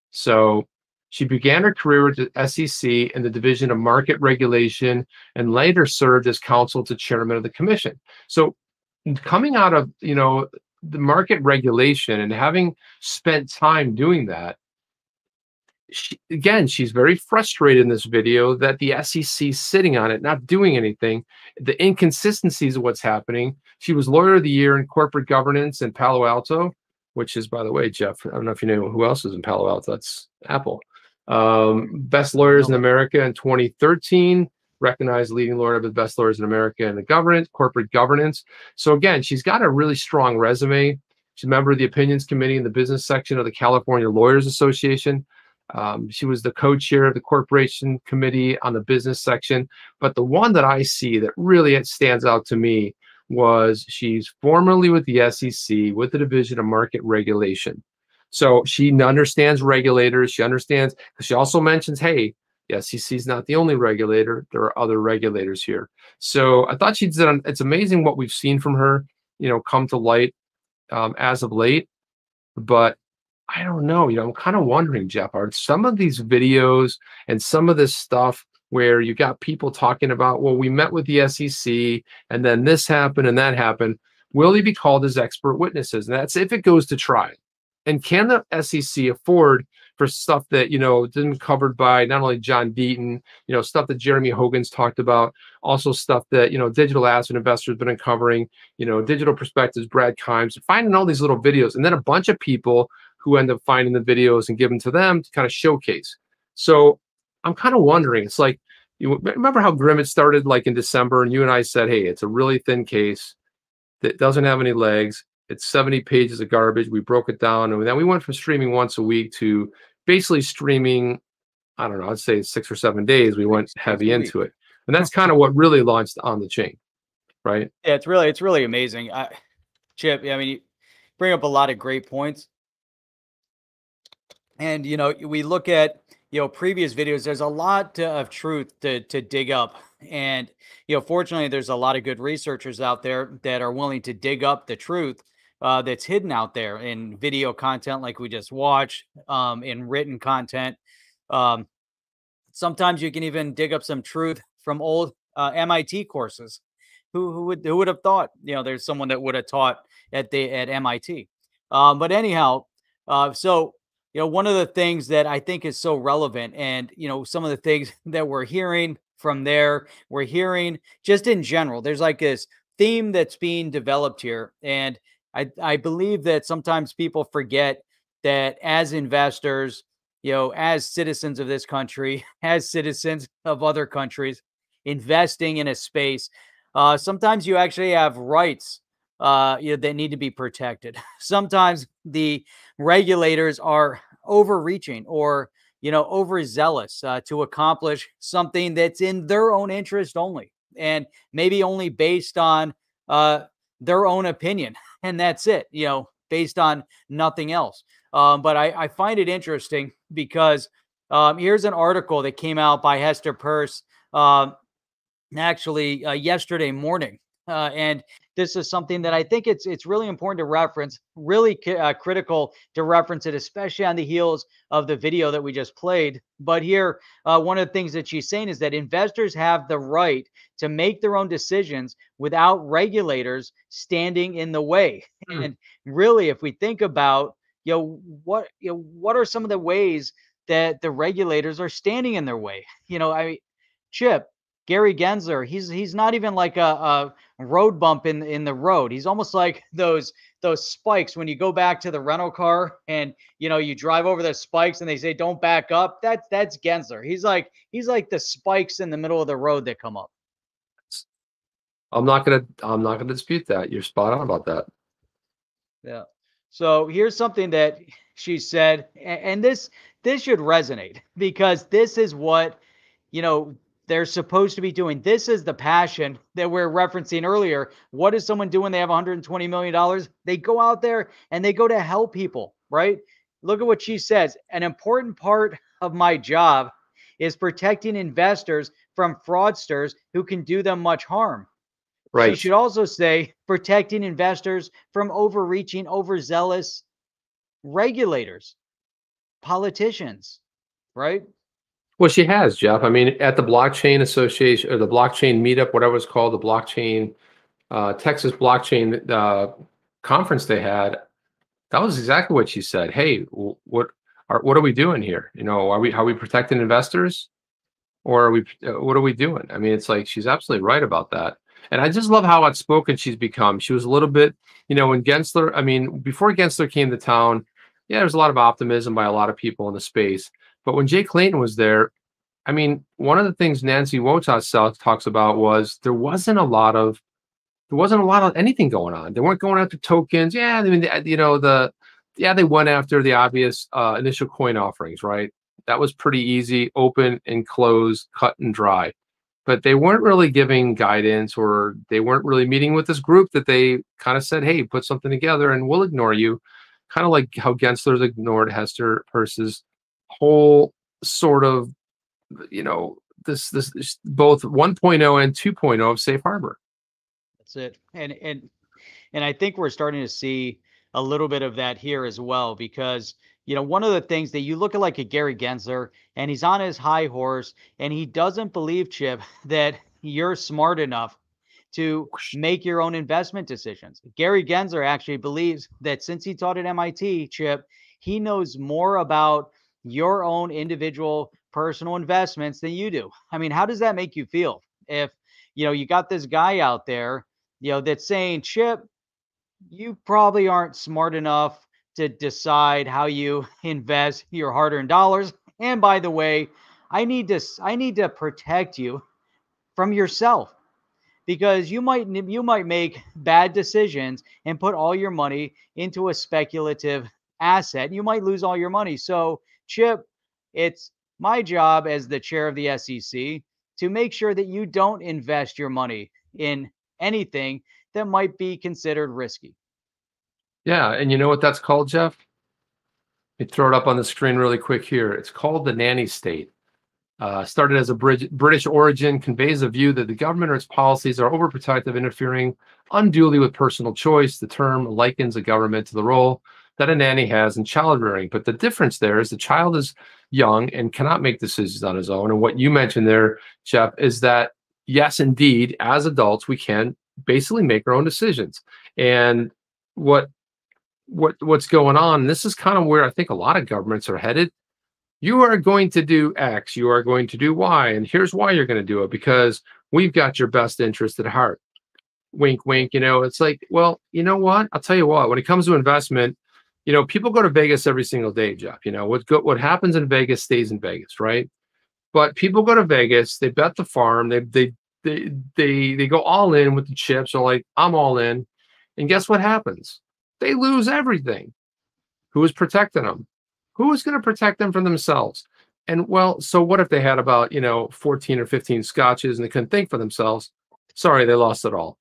Speaker 2: So she began her career with the SEC in the Division of Market Regulation and later served as counsel to chairman of the commission. So coming out of, you know, the market regulation and having spent time doing that, she, again, she's very frustrated in this video that the SEC sitting on it, not doing anything. The inconsistencies of what's happening. She was lawyer of the year in corporate governance in Palo Alto, which is, by the way, Jeff. I don't know if you know who else is in Palo Alto. That's Apple. Um, best lawyers in America in 2013. Recognized leading lawyer of the best lawyers in America in the governance, corporate governance. So again, she's got a really strong resume. She's a member of the opinions committee in the business section of the California Lawyers Association. Um, she was the co-chair of the corporation committee on the business section. But the one that I see that really stands out to me was she's formerly with the SEC with the Division of Market Regulation. So she understands regulators. She understands she also mentions, hey, the SEC is not the only regulator. There are other regulators here. So I thought she did. It's amazing what we've seen from her, you know, come to light um, as of late. But I don't know. You know, I'm kind of wondering, Jeff, are some of these videos and some of this stuff where you got people talking about, well, we met with the SEC and then this happened and that happened. Will they be called as expert witnesses? And that's if it goes to trial. And can the SEC afford for stuff that, you know, didn't covered by not only John Deaton, you know, stuff that Jeremy Hogan's talked about, also stuff that, you know, digital asset investors been uncovering, you know, digital perspectives, Brad Kimes, finding all these little videos, and then a bunch of people who end up finding the videos and giving to them to kind of showcase. So I'm kind of wondering, it's like, you remember how Grim it started like in December, and you and I said, hey, it's a really thin case that doesn't have any legs. It's 70 pages of garbage. We broke it down, and then we went from streaming once a week to basically streaming. I don't know. I'd say six or seven days. We went heavy into it, and that's kind of what really launched on the chain, right?
Speaker 1: Yeah, it's really it's really amazing. I, Chip, I mean, you bring up a lot of great points. And you know, we look at you know previous videos. There's a lot to, of truth to to dig up, and you know, fortunately, there's a lot of good researchers out there that are willing to dig up the truth uh, that's hidden out there in video content, like we just watched, um, in written content. Um, sometimes you can even dig up some truth from old uh, MIT courses. Who who would who would have thought? You know, there's someone that would have taught at the at MIT. Um, but anyhow, uh, so you know, one of the things that I think is so relevant, and you know, some of the things that we're hearing from there, we're hearing just in general, there's like this theme that's being developed here. And I, I believe that sometimes people forget that as investors, you know, as citizens of this country, as citizens of other countries, investing in a space, uh, sometimes you actually have rights uh, you know, that need to be protected. Sometimes the regulators are overreaching or you know overzealous uh, to accomplish something that's in their own interest only, and maybe only based on uh, their own opinion, and that's it. You know, based on nothing else. Um, but I, I find it interesting because Um, here's an article that came out by Hester Peirce um, actually uh, yesterday morning. Uh, and this is something that I think it's it's really important to reference, really uh, critical to reference it, especially on the heels of the video that we just played. But here, uh, one of the things that she's saying is that investors have the right to make their own decisions without regulators standing in the way. Mm. And really, if we think about, you know, what you know, what are some of the ways that the regulators are standing in their way? You know, I Chip, Gary Gensler, he's he's not even like a, a road bump in in the road. He's almost like those those spikes when you go back to the rental car and you know you drive over the spikes and they say don't back up. That's that's Gensler. He's like he's like the spikes in the middle of the road that come up.
Speaker 2: I'm not gonna I'm not gonna dispute that. You're spot on about that.
Speaker 1: Yeah. So here's something that she said, and this this should resonate because this is what you know they're supposed to be doing. This is the passion that we're referencing earlier. What does someone do when they have 120 million dollars? They go out there and they go to help people, right? Look at what she says. An important part of my job is protecting investors from fraudsters who can do them much harm. Right. She should also say protecting investors from overreaching, overzealous regulators, politicians, right?
Speaker 2: Well, she has, Jeff. I mean, at the Blockchain Association or the Blockchain Meetup, whatever it's called, the Blockchain uh, Texas Blockchain uh, conference they had, that was exactly what she said. Hey, what are what are we doing here? You know, are we are we protecting investors, or are we uh, what are we doing? I mean, it's like she's absolutely right about that. And I just love how outspoken she's become. She was a little bit, you know, when Gensler, I mean, before Gensler came to town, yeah, there was a lot of optimism by a lot of people in the space. But when Jay Clayton was there, I mean, one of the things Nancy Wojtas talks about was there wasn't a lot of there wasn't a lot of anything going on. They weren't going after tokens. Yeah, I mean, you know, the yeah, they went after the obvious uh, initial coin offerings, right? That was pretty easy, open and closed, cut and dry. But they weren't really giving guidance, or they weren't really meeting with this group that they kind of said, "Hey, put something together, and we'll ignore you." Kind of like how Gensler's ignored Hester Peirce's whole sort of, you know, this this, this both 1.0 and 2.0 of Safe Harbor.
Speaker 1: That's it, and and and I think we're starting to see a little bit of that here as well because you know one of the things that you look at like a Gary Gensler and he's on his high horse and he doesn't believe Chip that you're smart enough to make your own investment decisions. Gary Gensler actually believes that since he taught at MIT, Chip, he knows more about your own individual personal investments than you do. I mean, how does that make you feel if you know you got this guy out there, you know, that's saying, Chip, you probably aren't smart enough to decide how you invest your hard-earned dollars. And by the way, I need to I need to protect you from yourself because you might you might make bad decisions and put all your money into a speculative asset. You might lose all your money. So Chip, it's my job as the chair of the SEC to make sure that you don't invest your money in anything that might be considered risky.
Speaker 2: Yeah. And you know what that's called, Jeff? Me throw it up on the screen really quick here. It's called the nanny state. Uh, started as a British origin, conveys a view that the government or its policies are overprotective, interfering unduly with personal choice. The term likens a government to the role that a nanny has in child rearing. But the difference there is the child is young and cannot make decisions on his own. And what you mentioned there, Jeff, is that yes, indeed, as adults, we can basically make our own decisions. And what what what's going on, this is kind of where I think a lot of governments are headed. You are going to do X, you are going to do Y, and here's why you're going to do it because we've got your best interest at heart. Wink, wink. You know, it's like, well, you know what? I'll tell you what. When it comes to investment, you know, people go to Vegas every single day, Jeff. You know, what go, what happens in Vegas stays in Vegas, right? But people go to Vegas, they bet the farm, they they they they they go all in with the chips, or like, I'm all in. And guess what happens? They lose everything. Who is protecting them? Who is going to protect them from themselves? And well, so what if they had about, you know, 14 or 15 scotches and they couldn't think for themselves? Sorry, they lost it all.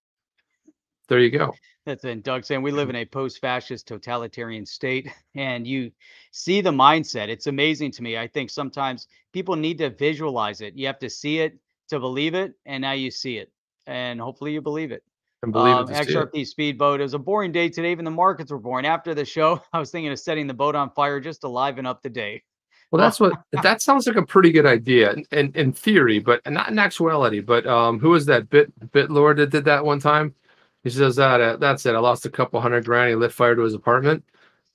Speaker 2: There you go
Speaker 1: That's and Doug saying we live in a post-fascist totalitarian state, and you see the mindset. It's amazing to me. I think sometimes people need to visualize it. You have to see it to believe it, and now you see it, and hopefully you believe it.
Speaker 2: And believe
Speaker 1: Um,
Speaker 2: it to it.
Speaker 1: XRP speedboat. It was a boring day today. Even the markets were boring. After the show, I was thinking of setting the boat on fire just to liven up the day.
Speaker 2: Well, that's what that sounds like a pretty good idea in, in, in theory, but not in actuality. But um, who was that bit bit lord that did that one time? He says that uh, that's it. I lost a couple hundred grand. He lit fire to his apartment.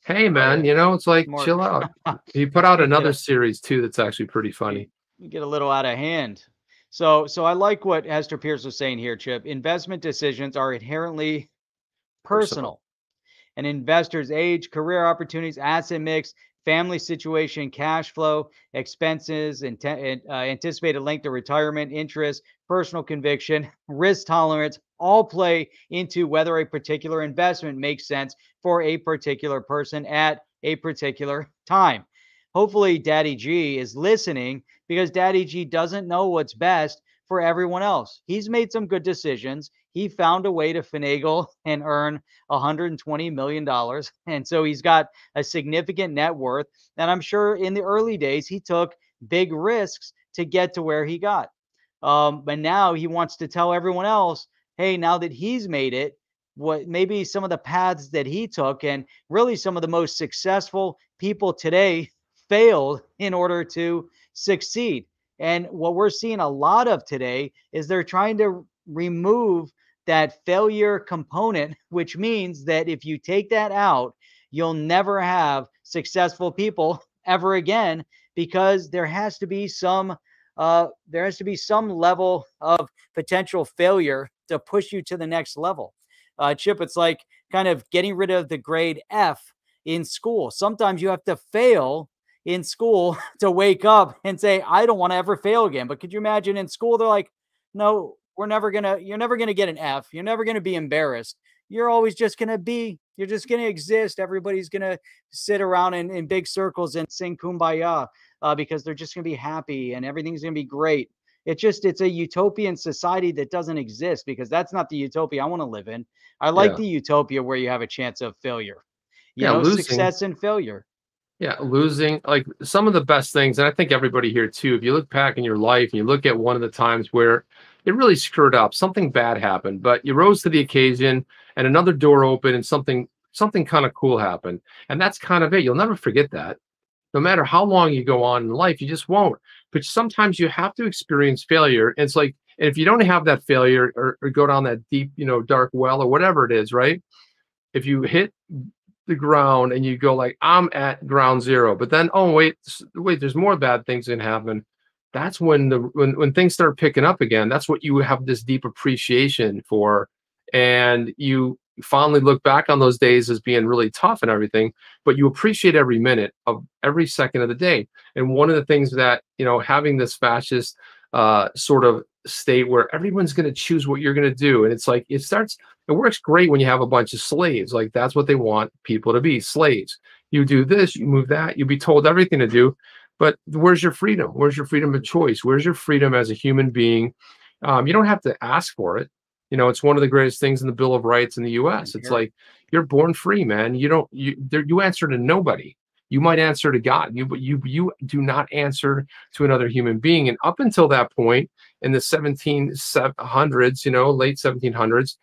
Speaker 2: Hey man, you know it's like
Speaker 1: More-
Speaker 2: chill out. He put out another
Speaker 1: Yeah.
Speaker 2: series too that's actually pretty funny.
Speaker 1: you get a little out of hand. So, so I like what Hester Peirce was saying here, Chip. Investment decisions are inherently personal. An investor's age, career opportunities, asset mix, family situation, cash flow, expenses, ante- uh, anticipated length of retirement, interest, personal conviction, risk tolerance all play into whether a particular investment makes sense for a particular person at a particular time. Hopefully, Daddy G is listening because Daddy G doesn't know what's best for everyone else. He's made some good decisions. He found a way to finagle and earn $120 million. And so he's got a significant net worth. And I'm sure in the early days, he took big risks to get to where he got. Um, but now he wants to tell everyone else, hey, now that he's made it, what maybe some of the paths that he took and really some of the most successful people today failed in order to succeed. And what we're seeing a lot of today is they're trying to remove that failure component, which means that if you take that out, you'll never have successful people ever again because there has to be some uh, there has to be some level of potential failure to push you to the next level. Uh, Chip, it's like kind of getting rid of the grade F in school. Sometimes you have to fail in school to wake up and say, I don't want to ever fail again. But could you imagine in school, they're like, no, we're never gonna, you're never gonna get an F. You're never gonna be embarrassed. You're always just gonna be, you're just gonna exist. Everybody's gonna sit around in, in big circles and sing kumbaya uh, because they're just gonna be happy and everything's gonna be great. It's just, it's a utopian society that doesn't exist because that's not the utopia I want to live in. I like
Speaker 2: Yeah.
Speaker 1: the utopia where you have a chance of failure. You
Speaker 2: Yeah,
Speaker 1: know,
Speaker 2: losing-
Speaker 1: success and failure.
Speaker 2: Yeah, losing like some of the best things, and I think everybody here too. If you look back in your life and you look at one of the times where it really screwed up, something bad happened, but you rose to the occasion, and another door opened, and something something kind of cool happened, and that's kind of it. You'll never forget that. No matter how long you go on in life, you just won't. But sometimes you have to experience failure. And it's like, and if you don't have that failure or, or go down that deep, you know, dark well or whatever it is, right? If you hit the ground and you go like i'm at ground zero but then oh wait wait there's more bad things can happen that's when the when, when things start picking up again that's what you have this deep appreciation for and you fondly look back on those days as being really tough and everything but you appreciate every minute of every second of the day. And one of the things that you know having this fascist uh, sort of state where everyone's going to choose what you're going to do and it's like it starts it works great when you have a bunch of slaves like that's what they want people to be slaves. You do this you move that you be told everything to do but where's your freedom? Where's your freedom of choice? Where's your freedom as a human being? Um, you don't have to ask for it you know it's one of the greatest things in the bill of rights in the us it's
Speaker 1: Inherent.
Speaker 2: like you're born free man you don't you there, you answer to nobody you might answer to god you but you you do not answer to another human being and up until that point in the 1700s you know late 1700s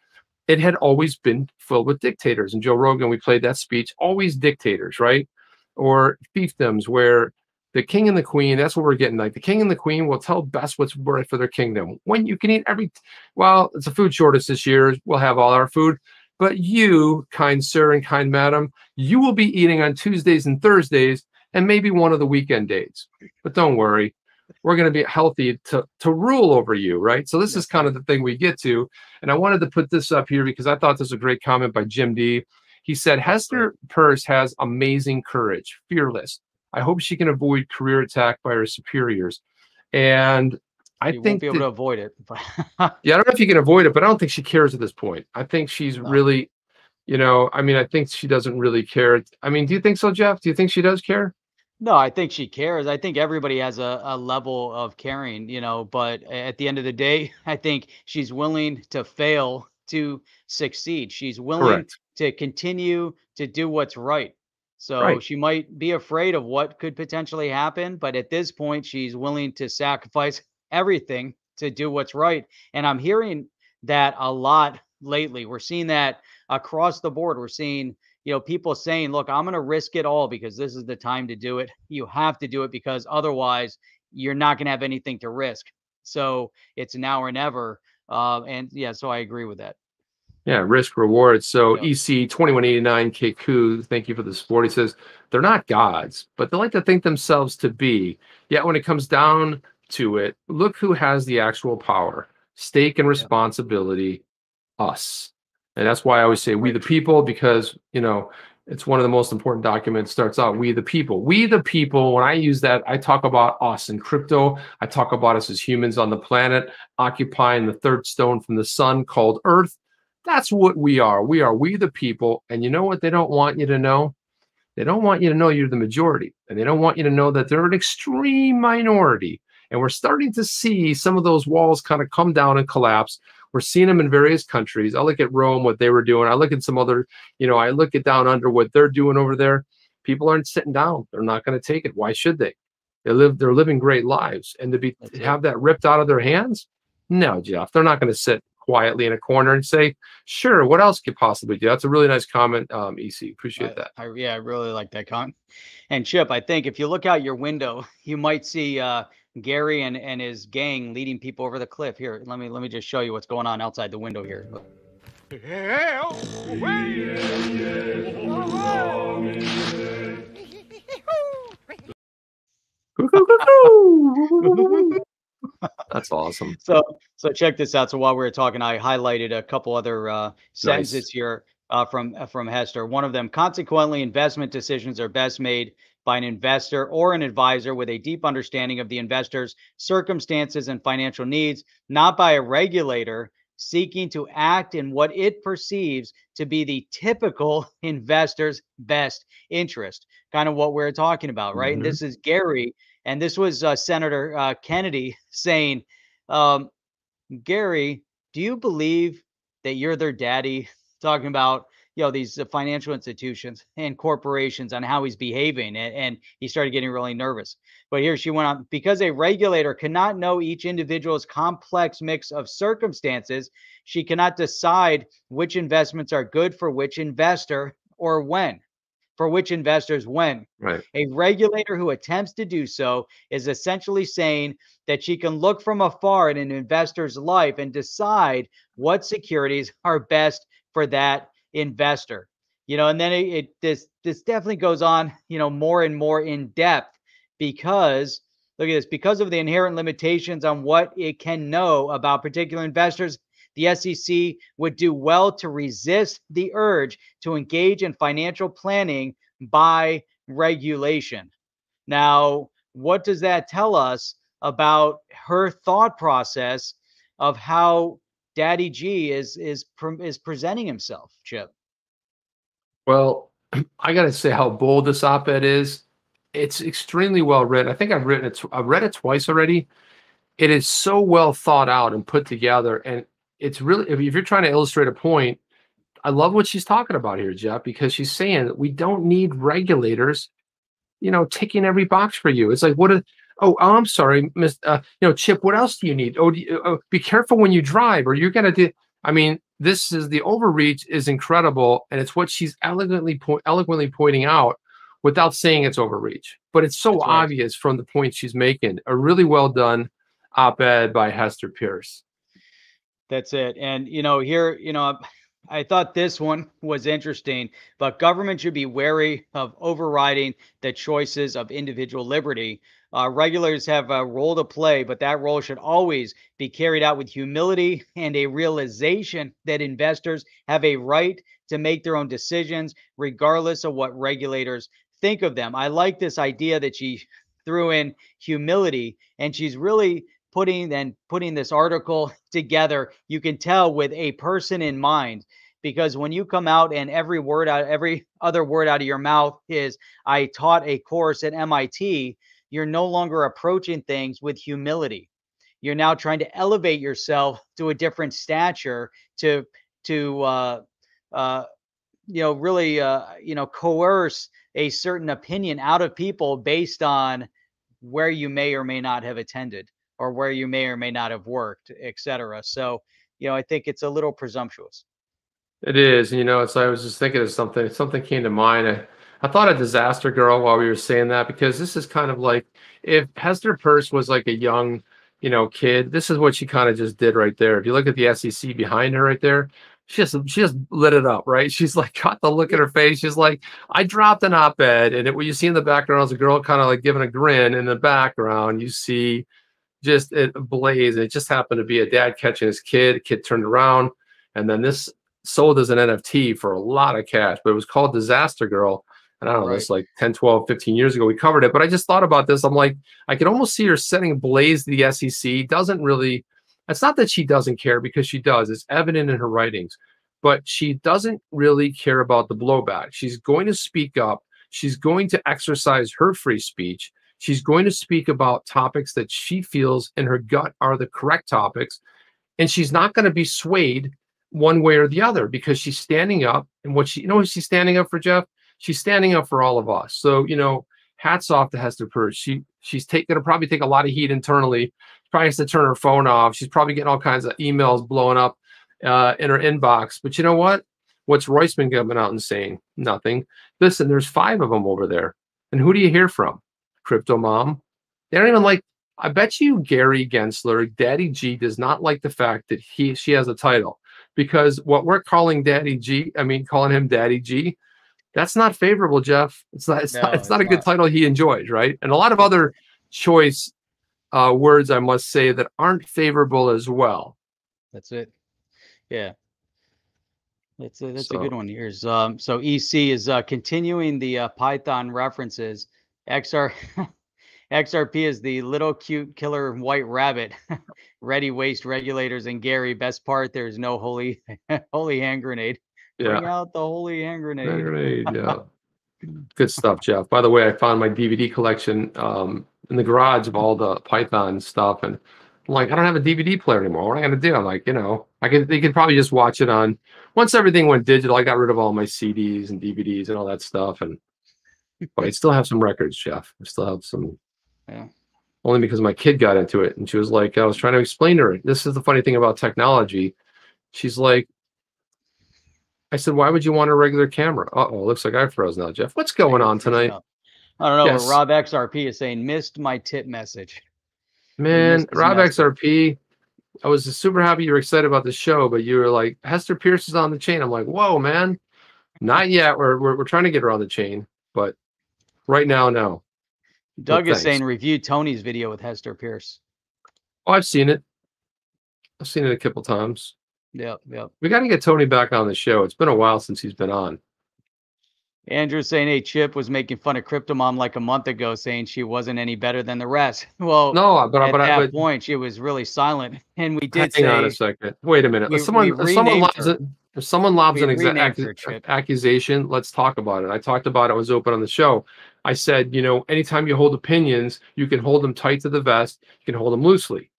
Speaker 2: it had always been filled with dictators. And Joe Rogan, we played that speech, always dictators, right? Or fiefdoms where the king and the queen, that's what we're getting. Like the king and the queen will tell best what's right for their kingdom. When you can eat every, well, it's a food shortage this year. We'll have all our food. But you, kind sir and kind madam, you will be eating on Tuesdays and Thursdays and maybe one of the weekend days. But don't worry, we're going to be healthy to, to rule over you, right? So this is kind of the thing we get to. And I wanted to put this up here because I thought this was a great comment by Jim D. He said, Hester Peirce has amazing courage, fearless. I hope she can avoid career attack by her superiors. And I
Speaker 1: you won't
Speaker 2: think
Speaker 1: be able
Speaker 2: that-
Speaker 1: to avoid it.
Speaker 2: yeah, I don't know if you can avoid it, but I don't think she cares at this point. I think she's
Speaker 1: No.
Speaker 2: really, you know, I mean, I think she doesn't really care. I mean, do you think so, Jeff? Do you think she does care?
Speaker 1: No, I think she cares. I think everybody has a, a level of caring, you know, but at the end of the day, I think she's willing to fail to succeed. She's willing
Speaker 2: Correct.
Speaker 1: to continue to do what's right. So
Speaker 2: Right.
Speaker 1: she might be afraid of what could potentially happen, but at this point, she's willing to sacrifice everything to do what's right. And I'm hearing that a lot lately. We're seeing that across the board. We're seeing, you know, people saying, look, I'm going to risk it all because this is the time to do it. You have to do it because otherwise you're not going to have anything to risk. So it's now or never. Uh, and yeah, so I agree with that.
Speaker 2: Yeah, risk reward. So
Speaker 1: Yeah.
Speaker 2: EC 2189 KQ, thank you for the support. He says they're not gods, but they like to think themselves to be. Yet when it comes down to it, look who has the actual power, stake and responsibility, us. And that's why I always say we the people, because you know, it's one of the most important documents starts out we the people we the people when i use that i talk about us in crypto i talk about us as humans on the planet occupying the third stone from the sun called earth that's what we are. We are we the people. And you know what they don't want you to know? They don't want you to know you're the majority. And they don't want you to know that they're an extreme minority. And we're starting to see some of those walls kind of come down and collapse. We're seeing them in various countries. I look at Rome, what they were doing. I look at some other, you know, I look at down under what they're doing over there. People aren't sitting down. They're not going to take it. Why should they? They live, they're living great lives. And to be
Speaker 1: That's
Speaker 2: to
Speaker 1: it.
Speaker 2: have that ripped out of their hands, no, Jeff. They're not going to sit quietly in a corner and say, sure, what else could possibly do? That's a really nice comment, um, EC. Appreciate
Speaker 1: I-
Speaker 2: that.
Speaker 1: I, yeah, I really like that con. And Chip, I think if you look out your window, you might see uh, Gary and, and his gang leading people over the cliff. Here, let me let me just show you what's going on outside the window here. Look.
Speaker 2: That's awesome.
Speaker 1: So so check this out. So while we were talking, I highlighted a couple other uh, sentences here uh, from uh, from Hester. One of them, consequently, investment decisions are best made by an investor or an advisor with a deep understanding of the investor's circumstances and financial needs, not by a regulator seeking to act in what it perceives to be the typical investor's best interest. Kind of what we're talking about, right?
Speaker 2: Mhm.
Speaker 1: And this is Gary, and this was uh, Senator uh, Kennedy saying, um, Gary, do you believe that you're their daddy? Talking about you know these uh, financial institutions and corporations and how he's behaving, and, and he started getting really nervous. But here she went on because a regulator cannot know each individual's complex mix of circumstances. She cannot decide which investments are good for which investor or when, for which investors when.
Speaker 2: Right.
Speaker 1: A regulator who attempts to do so is essentially saying that she can look from afar at an investor's life and decide what securities are best for that investor. You know, and then it, it this this definitely goes on, you know, more and more in depth because look at this because of the inherent limitations on what it can know about particular investors the SEC would do well to resist the urge to engage in financial planning by regulation. Now, what does that tell us about her thought process of how Daddy G is is is presenting himself, Chip?
Speaker 2: Well, I got to say how bold this op-ed is. It's extremely well written. I think I've written it. I've read it twice already. It is so well thought out and put together, and it's really. If you're trying to illustrate a point, I love what she's talking about here, Jeff, because she's saying that we don't need regulators, you know, ticking every box for you. It's like what a oh, I'm sorry, Miss, uh, you know, Chip. What else do you need? Oh, you, oh, be careful when you drive, or you're gonna do. I mean, this is the overreach is incredible, and it's what she's elegantly po- eloquently pointing out without saying it's overreach. But it's so
Speaker 1: That's right.
Speaker 2: obvious from the point she's making. A really well done op-ed by Hester Peirce.
Speaker 1: That's it. And you know, here, you know, I thought this one was interesting, but government should be wary of overriding the choices of individual liberty. Uh, regulators have a role to play, but that role should always be carried out with humility and a realization that investors have a right to make their own decisions, regardless of what regulators think of them. I like this idea that she threw in humility, and she's really putting and putting this article together. You can tell with a person in mind because when you come out and every word out every other word out of your mouth is i taught a course at mit you're no longer approaching things with humility you're now trying to elevate yourself to a different stature to to uh, uh, you know really uh, you know coerce a certain opinion out of people based on where you may or may not have attended or where you may or may not have worked, etc. So, you know, I think it's a little presumptuous.
Speaker 2: It is, you know, it's. I was just thinking of something. Something came to mind. I, I thought of Disaster Girl while we were saying that because this is kind of like if Hester Peirce was like a young, you know, kid. This is what she kind of just did right there. If you look at the SEC behind her right there, she just she just lit it up, right? She's like got the look in her face. She's like, I dropped an op-ed, and it, what you see in the background is a girl kind of like giving a grin. In the background, you see just it blaze. It just happened to be a dad catching his kid. Kid turned around, and then this sold as an NFT for a lot of cash, but it was called Disaster Girl. And I don't know,
Speaker 1: Right.
Speaker 2: this like 10, 12, 15 years ago, we covered it. But I just thought about this. I'm like, I could almost see her setting blaze the SEC. Doesn't really, it's not that she doesn't care because she does. It's evident in her writings, but she doesn't really care about the blowback. She's going to speak up. She's going to exercise her free speech. She's going to speak about topics that she feels in her gut are the correct topics. And she's not going to be swayed one way or the other because she's standing up and what she you know she's standing up for jeff? She's standing up for all of us. So you know hats off to hester Peirce. she she's take, gonna probably take a lot of heat internally. Probably has to turn her phone off. She's probably getting all kinds of emails blowing up uh, in her inbox. But you know what? What's Roisman coming out and saying? Nothing. Listen there's five of them over there. And who do you hear from crypto mom they don't even like i bet you gary gensler daddy g does not like the fact that he she has a title because what we're calling Daddy G, I mean, calling him Daddy G, that's not favorable, Jeff. It's not. It's
Speaker 1: No,
Speaker 2: not. It's
Speaker 1: it's
Speaker 2: not a good
Speaker 1: not.
Speaker 2: title he enjoys, right? And a lot of other choice uh, words, I must say, that aren't favorable as well.
Speaker 1: That's it. Yeah. That's a, that's a good one. Here's um so EC is uh continuing the uh, Python references. XR XRP is the little cute killer white rabbit. Ready waste regulators and Gary. Best part there's no holy holy hand grenade. Bring
Speaker 2: Yeah,
Speaker 1: out the holy hand grenade.
Speaker 2: Hand grenade, yeah. Good stuff, Jeff. By the way, I found my DVD collection um, in the garage of all the Python stuff, and I'm like, I don't have a DVD player anymore. What am I gonna do? I'm like, you know, I could they could probably just watch it on. Once everything went digital, I got rid of all my CDs and DVDs and all that stuff, and but I still have some records, Jeff. I still have some.
Speaker 1: Yeah.
Speaker 2: Only because my kid got into it, and she was like, I was trying to explain to her. This is the funny thing about technology. She's like, I said, why would you want a regular camera? Uh oh, looks like I froze now, Jeff. What's going on tonight?
Speaker 1: I don't know,
Speaker 2: Yes.
Speaker 1: but Rob XRP is saying missed my tip message.
Speaker 2: Man, Rob
Speaker 1: message.
Speaker 2: XRP, I was super happy you were excited about the show, but you were like, Hester Peirce is on the chain. I'm like, whoa, man. Not yet. We're, we're, we're trying to get her on the chain, but right now, no.
Speaker 1: Doug is
Speaker 2: thanks.
Speaker 1: saying review Tony's video with Hester Peirce.
Speaker 2: Oh, I've seen it. I've seen it a couple times.
Speaker 1: Yep, yep.
Speaker 2: We got to get Tony back on the show. It's been a while since he's been on.
Speaker 1: Andrew saying, "Hey, Chip was making fun of Crypto Mom like a month ago, saying she wasn't any better than the rest." Well,
Speaker 2: No, but,
Speaker 1: at
Speaker 2: but,
Speaker 1: that
Speaker 2: but
Speaker 1: point, she was really silent, and we did
Speaker 2: hang on a
Speaker 1: say,
Speaker 2: second. Wait a minute.
Speaker 1: we-
Speaker 2: someone, someone it, if someone lobs
Speaker 1: We
Speaker 2: an exa-
Speaker 1: renamed
Speaker 2: accu-
Speaker 1: her, Chip.
Speaker 2: accusation, let's talk about it. I talked about it. I was open on the show. I said, you know, anytime you hold opinions, you can hold them tight to the vest. You can hold them loosely.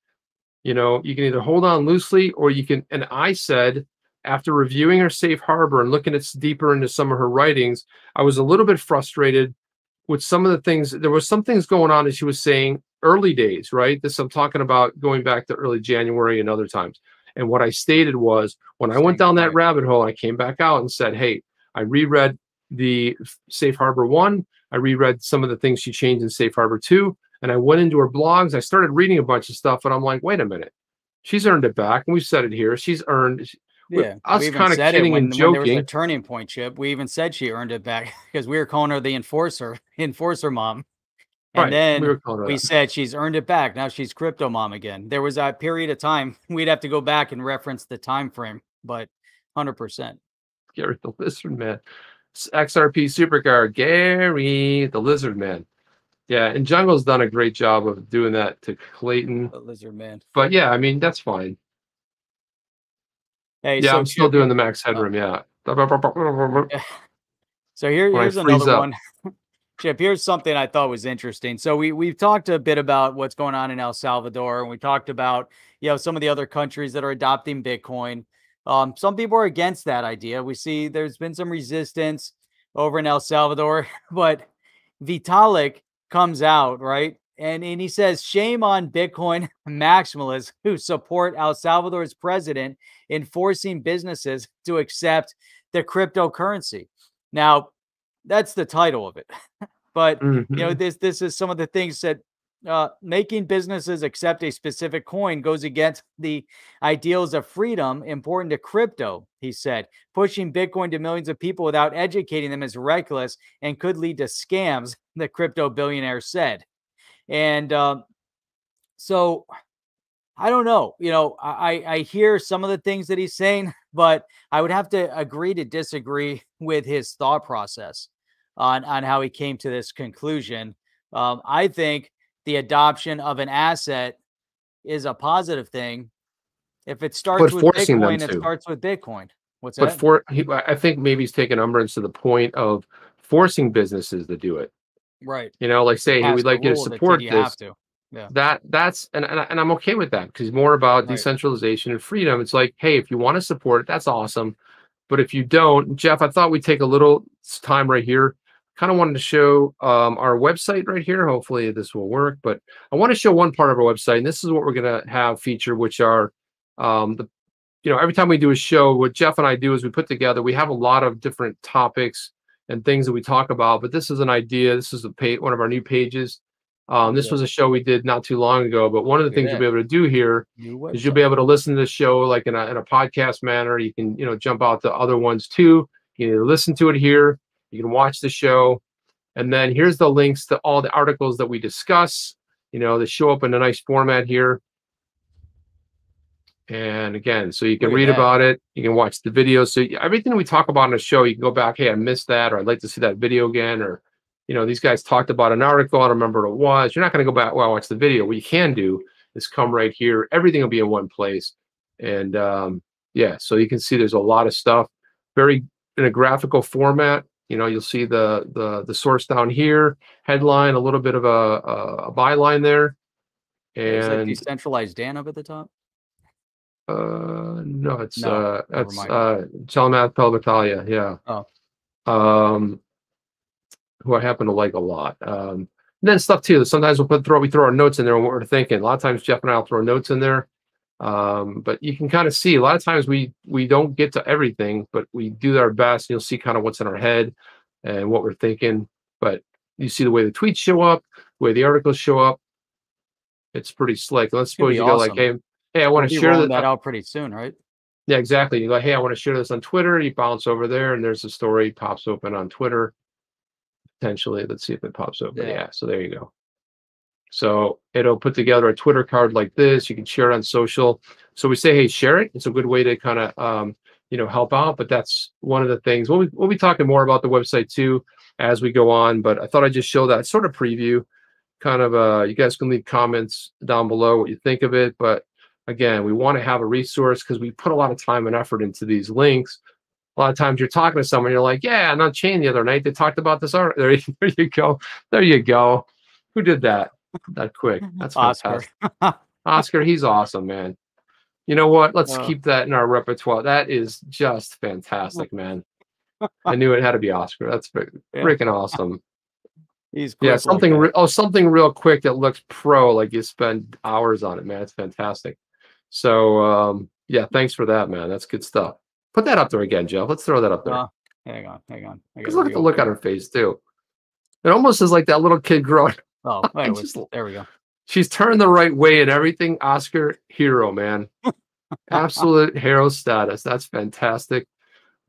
Speaker 2: You know, you can either hold on loosely or you can. And I said, after reviewing her safe harbor and looking at deeper into some of her writings, I was a little bit frustrated with some of the things. There was some things going on that she was saying early days, right? This I'm talking about going back to early January and other times. And what I stated was when I went down that rabbit hole, I came back out and said, Hey, I reread the Safe Harbor one. I reread some of the things she changed in Safe Harbor two. And I went into her blogs. I started reading a bunch of stuff, and I'm like, wait a minute. She's earned it back. And we've said it here. She's earned
Speaker 1: "Yeah."
Speaker 2: us
Speaker 1: we
Speaker 2: kinda
Speaker 1: said
Speaker 2: kidding
Speaker 1: when,
Speaker 2: and
Speaker 1: when there was a turning point, Chip. We even said she earned it back because we were calling her the enforcer, enforcer mom, and
Speaker 2: Right,
Speaker 1: then
Speaker 2: we were calling her
Speaker 1: we said she's earned it back. Now she's crypto mom again. There was a period of time we'd have to go back and reference the time frame, but hundred percent.
Speaker 2: Gary the Lizard Man. XRP Supercar, Gary the Lizard Man. Yeah, and Jungle's done a great job of doing that to Clayton.
Speaker 1: The lizard man.
Speaker 2: But yeah, I mean, that's fine.
Speaker 1: Hey,
Speaker 2: Yeah,
Speaker 1: so
Speaker 2: I'm still doing the max headroom. Yeah.
Speaker 1: So here, here's another
Speaker 2: up.
Speaker 1: one. Chip, here's something I thought was interesting. So we we've talked a bit about what's going on in El Salvador, and we talked about you know some of the other countries that are adopting Bitcoin. Um, some people are against that idea. We see there's been some resistance over in El Salvador, but Vitalik comes out, right? And, and he says, shame on Bitcoin maximalists who support El Salvador's president in forcing businesses to accept the cryptocurrency. Now, that's the title of it. but
Speaker 2: Mm-hmm.
Speaker 1: you know, this this is some of the things that uh, making businesses accept a specific coin goes against the ideals of freedom important to crypto, he said. Pushing Bitcoin to millions of people without educating them is reckless and could lead to scams, the crypto billionaire said. And um, so I don't know. You know, I, I hear some of the things that he's saying, but I would have to agree to disagree with his thought process on, on how he came to this conclusion. Um, I think the adoption of an asset is a positive thing. If it starts with Bitcoin, it starts with Bitcoin. What's
Speaker 2: but
Speaker 1: that?
Speaker 2: for he, I think maybe he's taking umbrage to the point of forcing businesses to do it.
Speaker 1: right.
Speaker 2: You know, like say, hey, we'd like you to support
Speaker 1: you
Speaker 2: this.
Speaker 1: have to.
Speaker 2: That that's and, and and I'm okay with that because more about
Speaker 1: Right.
Speaker 2: decentralization and freedom. It's like, hey, if you want to support it, that's awesome. But if you don't, Jeff, I thought we'd take a little time right here. Kind of wanted to show um, our website right here. Hopefully this will work. But I want to show one part of our website, and this is what we're gonna have feature, which are um, the you know every time we do a show, what Jeff and I do is we put together. We have a lot of different topics and things that we talk about. But this is an idea. This is a page, one of our new pages. Um, this
Speaker 1: Yeah.
Speaker 2: was a show we did not too long ago. But one of the
Speaker 1: Look
Speaker 2: things you'll be able to do here is you'll be able to listen to the show like in a, in a podcast manner. You can, you know, jump out to other ones too. You can listen to it here, you can watch the show, and then here's the links to all the articles that we discuss. You know, they show up in a nice format here. And again, so you can read
Speaker 1: that.
Speaker 2: about it, you can watch the video. So everything we talk about in the show, you can go back, hey, I missed that, or I'd like to see that video again, or you know, these guys talked about an article, I don't remember what it was. You're not going to go back, well, watch the video. What you can do is come right here. Everything will be in one place. And um, yeah, so you can see there's a lot of stuff, very in a graphical format. You know, you'll see the the the source down here, headline, a little bit of a a, a byline there,
Speaker 1: Is that
Speaker 2: and
Speaker 1: decentralized Dan up at the top?
Speaker 2: uh, no, it's
Speaker 1: No,
Speaker 2: uh, that's uh, Telemath Pelvitalia, yeah.
Speaker 1: Oh.
Speaker 2: Um, who I happen to like a lot. Um, and then stuff too. Sometimes we'll put throw we throw our notes in there and what we're thinking. A lot of times Jeff and I'll throw notes in there. Um, but you can kind of see a lot of times we we don't get to everything, but we do our best. You'll see kind of what's in our head and what we're thinking. But you see the way the tweets show up, the way the articles show up. It's pretty slick. Let's suppose you go like, hey, hey, I want to share that.
Speaker 1: that out pretty soon, right?
Speaker 2: Yeah, exactly. You go, hey, I want to share this on Twitter. You bounce over there, and there's a story pops open on Twitter. Potentially, let's see if it pops open.
Speaker 1: Yeah.
Speaker 2: Yeah. so there you go. So it'll put together a Twitter card like this. You can share it on social. So we say, hey, share it. It's a good way to kind of um, you know help out. But that's one of the things. We'll be, we'll be talking more about the website too as we go on. But I thought I'd just show that sort of preview. Kind of uh, you guys can leave comments down below what you think of it. But again, we want to have a resource because we put a lot of time and effort into these links. A lot of times you're talking to someone, you're like, yeah, I'm on chain the other night. They talked about this art. There, there you go. There you go. Who did that that quick? That's
Speaker 1: Oscar.
Speaker 2: Oscar, he's awesome, man. You know what? Let's
Speaker 1: Uh.
Speaker 2: keep that in our repertoire. That is just fantastic, man. I knew it had to be Oscar. That's fr-
Speaker 1: Yeah.
Speaker 2: freaking awesome.
Speaker 1: He's
Speaker 2: Yeah,
Speaker 1: quick like
Speaker 2: something. Re- oh, something real quick that looks pro. Like you spend hours on it, man. It's fantastic. So, um, yeah, thanks for that, man. That's good stuff. Put that up there again, Jeff. Let's throw that up there.
Speaker 1: Uh, hang on, hang on. I
Speaker 2: Because look at the look on her face too. It almost is like that little kid growing.
Speaker 1: Oh, wait,
Speaker 2: just-
Speaker 1: there we go.
Speaker 2: She's turned the right way and everything. Oscar hero, man. Absolute hero status. That's fantastic.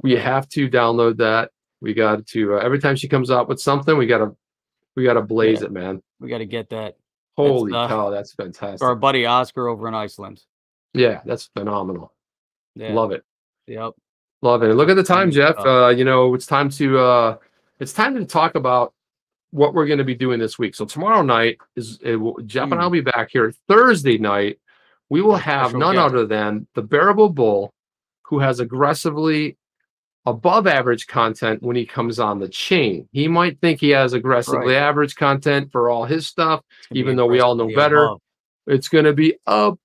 Speaker 2: We have to download that. We got to uh, every time she comes out with something, we gotta we gotta blaze
Speaker 1: Yeah.
Speaker 2: it, man.
Speaker 1: We got to get that.
Speaker 2: Holy
Speaker 1: uh,
Speaker 2: cow, that's fantastic.
Speaker 1: Our buddy Oscar over in Iceland.
Speaker 2: Yeah, that's phenomenal.
Speaker 1: Yeah.
Speaker 2: Love it.
Speaker 1: Yep.
Speaker 2: Love it. Look at the time, Jeff.
Speaker 1: Uh,
Speaker 2: you know, it's time to uh it's time to talk about what we're going to be doing this week. So tomorrow night is Jeff and. I'll hmm. be back here. Thursday night, we will have none
Speaker 1: guest.
Speaker 2: other than the Bearable Bull, who has aggressively above average content when he comes on the chain. He might think he has aggressively
Speaker 1: Right.
Speaker 2: average content for all his stuff.
Speaker 1: It's gonna be
Speaker 2: Even though we all know better.
Speaker 1: above.
Speaker 2: It's going to be above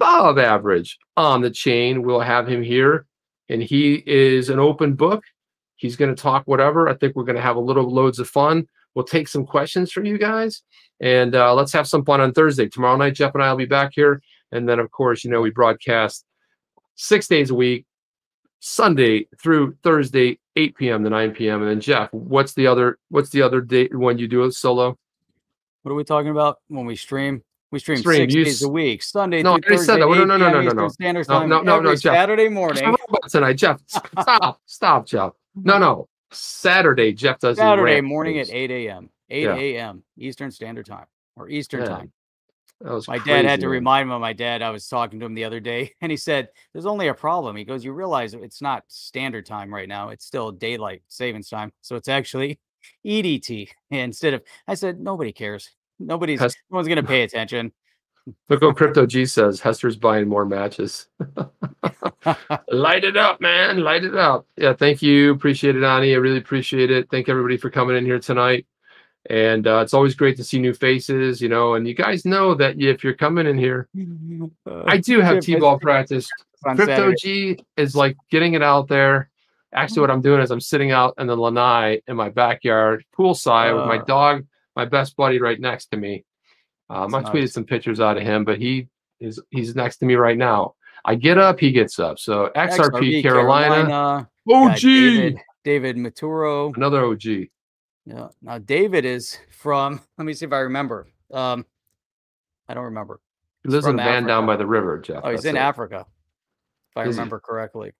Speaker 2: average on the chain. We'll have him here. and he is an open book. He's going to talk whatever. I think we're going to have a little loads of fun. We'll take some questions from you guys, and uh, let's have some fun on Thursday. Tomorrow night, Jeff and I will be back here, and then of course, you know, we broadcast six days a week, Sunday through Thursday, 8 p.m. to 9 p.m. And then Jeff, what's the other what's the other day when you do a solo?
Speaker 1: What are we talking about when we stream? We stream,
Speaker 2: Stream,
Speaker 1: six
Speaker 2: you
Speaker 1: days a week, Sunday
Speaker 2: No, I
Speaker 1: through
Speaker 2: already said that. No, no, no, no, no, no, no.
Speaker 1: Standard
Speaker 2: No,
Speaker 1: Time
Speaker 2: no, no, no, Jeff.
Speaker 1: Saturday morning.
Speaker 2: Tonight, Jeff? Stop, stop, Jeff. No, no. Saturday, Jeff does
Speaker 1: Saturday morning at 8 a.m. 8
Speaker 2: Yeah.
Speaker 1: a.m. Eastern Standard Time or Eastern
Speaker 2: Yeah,
Speaker 1: Time.
Speaker 2: That was
Speaker 1: My dad had to
Speaker 2: man.
Speaker 1: remind me of my dad. I was talking to him the other day and he said, There's only a problem. He goes, You realize it's not standard time right now. It's still daylight savings time. So it's actually EDT instead of I said, Nobody cares. Nobody's no one's gonna pay attention.
Speaker 2: Look what Crypto G says. Hester's buying more matches. Light it up, man. Light it up. Yeah, thank you. Appreciate it, Ani. I really appreciate it. Thank everybody for coming in here tonight. And uh, it's always great to see new faces, you know. And you guys know that if you're coming in here, I do have T-ball practice. Crypto
Speaker 1: Saturday.
Speaker 2: G is like getting it out there. Actually, what I'm doing is I'm sitting out in the lanai in my backyard, poolside with my
Speaker 1: Uh.
Speaker 2: dog, my best buddy, right next to me. Um, I
Speaker 1: That's
Speaker 2: tweeted
Speaker 1: nice.
Speaker 2: some pictures out of him, but he is he's next to me right now. I get up, he gets up. So XRP, Carolina,
Speaker 1: got
Speaker 2: OG,
Speaker 1: David, David Maturo.
Speaker 2: another OG.
Speaker 1: Yeah. Now David is from. Let me see if I remember. Um, I don't remember.
Speaker 2: He lives in a van down by the river, Jeff.
Speaker 1: Oh, he's in
Speaker 2: it.
Speaker 1: Africa, if I
Speaker 2: Is he?
Speaker 1: remember correctly.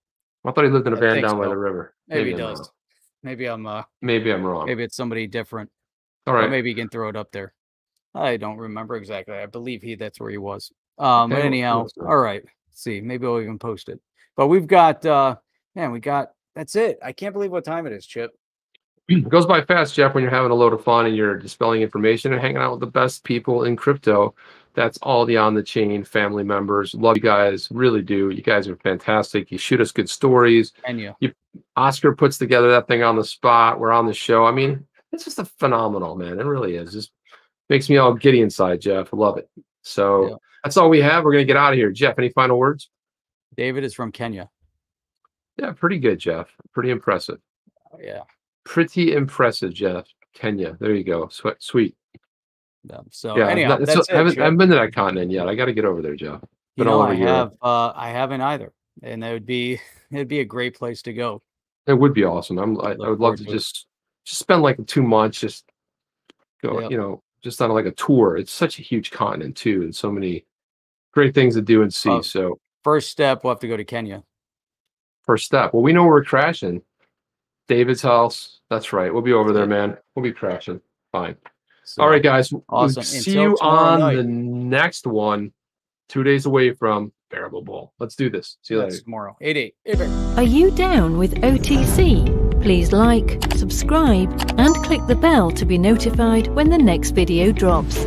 Speaker 2: I thought he lived in a
Speaker 1: I
Speaker 2: van down by the river.
Speaker 1: Maybe, he
Speaker 2: I'm
Speaker 1: does. Maybe I'm. Uh,
Speaker 2: Maybe I'm wrong.
Speaker 1: maybe it's somebody different.
Speaker 2: All right.
Speaker 1: Or maybe you can throw it up there. I don't remember exactly. I believe he that's where he was. Um, but
Speaker 2: Okay,
Speaker 1: anyhow,
Speaker 2: good.
Speaker 1: all right. Let's see. Maybe I'll even post it. But we've got uh man, we got that's it. I can't believe what time it is, Chip.
Speaker 2: It goes by fast, Jeff, when you're having a load of fun and you're dispelling information and hanging out with the best people in crypto. That's all the on the chain family members. Love you guys, really do. You guys are fantastic. You shoot us good stories.
Speaker 1: And you.
Speaker 2: Oscar puts together that thing on the spot. We're on the show. I mean, it's just a phenomenal, man. It really is. Just makes me all giddy inside, Jeff. I love it. So
Speaker 1: Yeah.
Speaker 2: that's all we have. We're gonna get out of here. Jeff, any final words?
Speaker 1: David is from Kenya.
Speaker 2: Yeah, pretty good, Jeff. Pretty impressive.
Speaker 1: Oh, yeah.
Speaker 2: Pretty impressive, Jeff. Kenya. There you go. Sweet, sweet.
Speaker 1: yeah. So
Speaker 2: yeah,
Speaker 1: anyhow,
Speaker 2: not- it's-
Speaker 1: that's
Speaker 2: I haven't,
Speaker 1: it.
Speaker 2: I haven't been to that continent yet. I got to get over there, Jeff.
Speaker 1: You
Speaker 2: been all over
Speaker 1: I have uh I haven't either. And that would be it'd be a great place to go.
Speaker 2: It would be awesome. I'm, I, I would love to
Speaker 1: to
Speaker 2: just just spend like two months, just go,
Speaker 1: Yep.
Speaker 2: you know, just on like a tour. It's such a huge continent too, and so many great things to do and see.
Speaker 1: Oh.
Speaker 2: so
Speaker 1: First step, we'll have to go to Kenya.
Speaker 2: first step. Well, we know we're crashing. David's house. That's right. We'll be over there, man. We'll be crashing. Fine.
Speaker 1: So,
Speaker 2: All right, guys. We'll
Speaker 1: awesome.
Speaker 2: See
Speaker 1: Until
Speaker 2: you on
Speaker 1: night.
Speaker 2: the next one, two days away from Bearable Bowl. Let's do this. See you
Speaker 1: That's
Speaker 2: later.
Speaker 1: tomorrow. 8 8. 8
Speaker 3: Are you down with OTC? Please like, subscribe, and click the bell to be notified when the next video drops.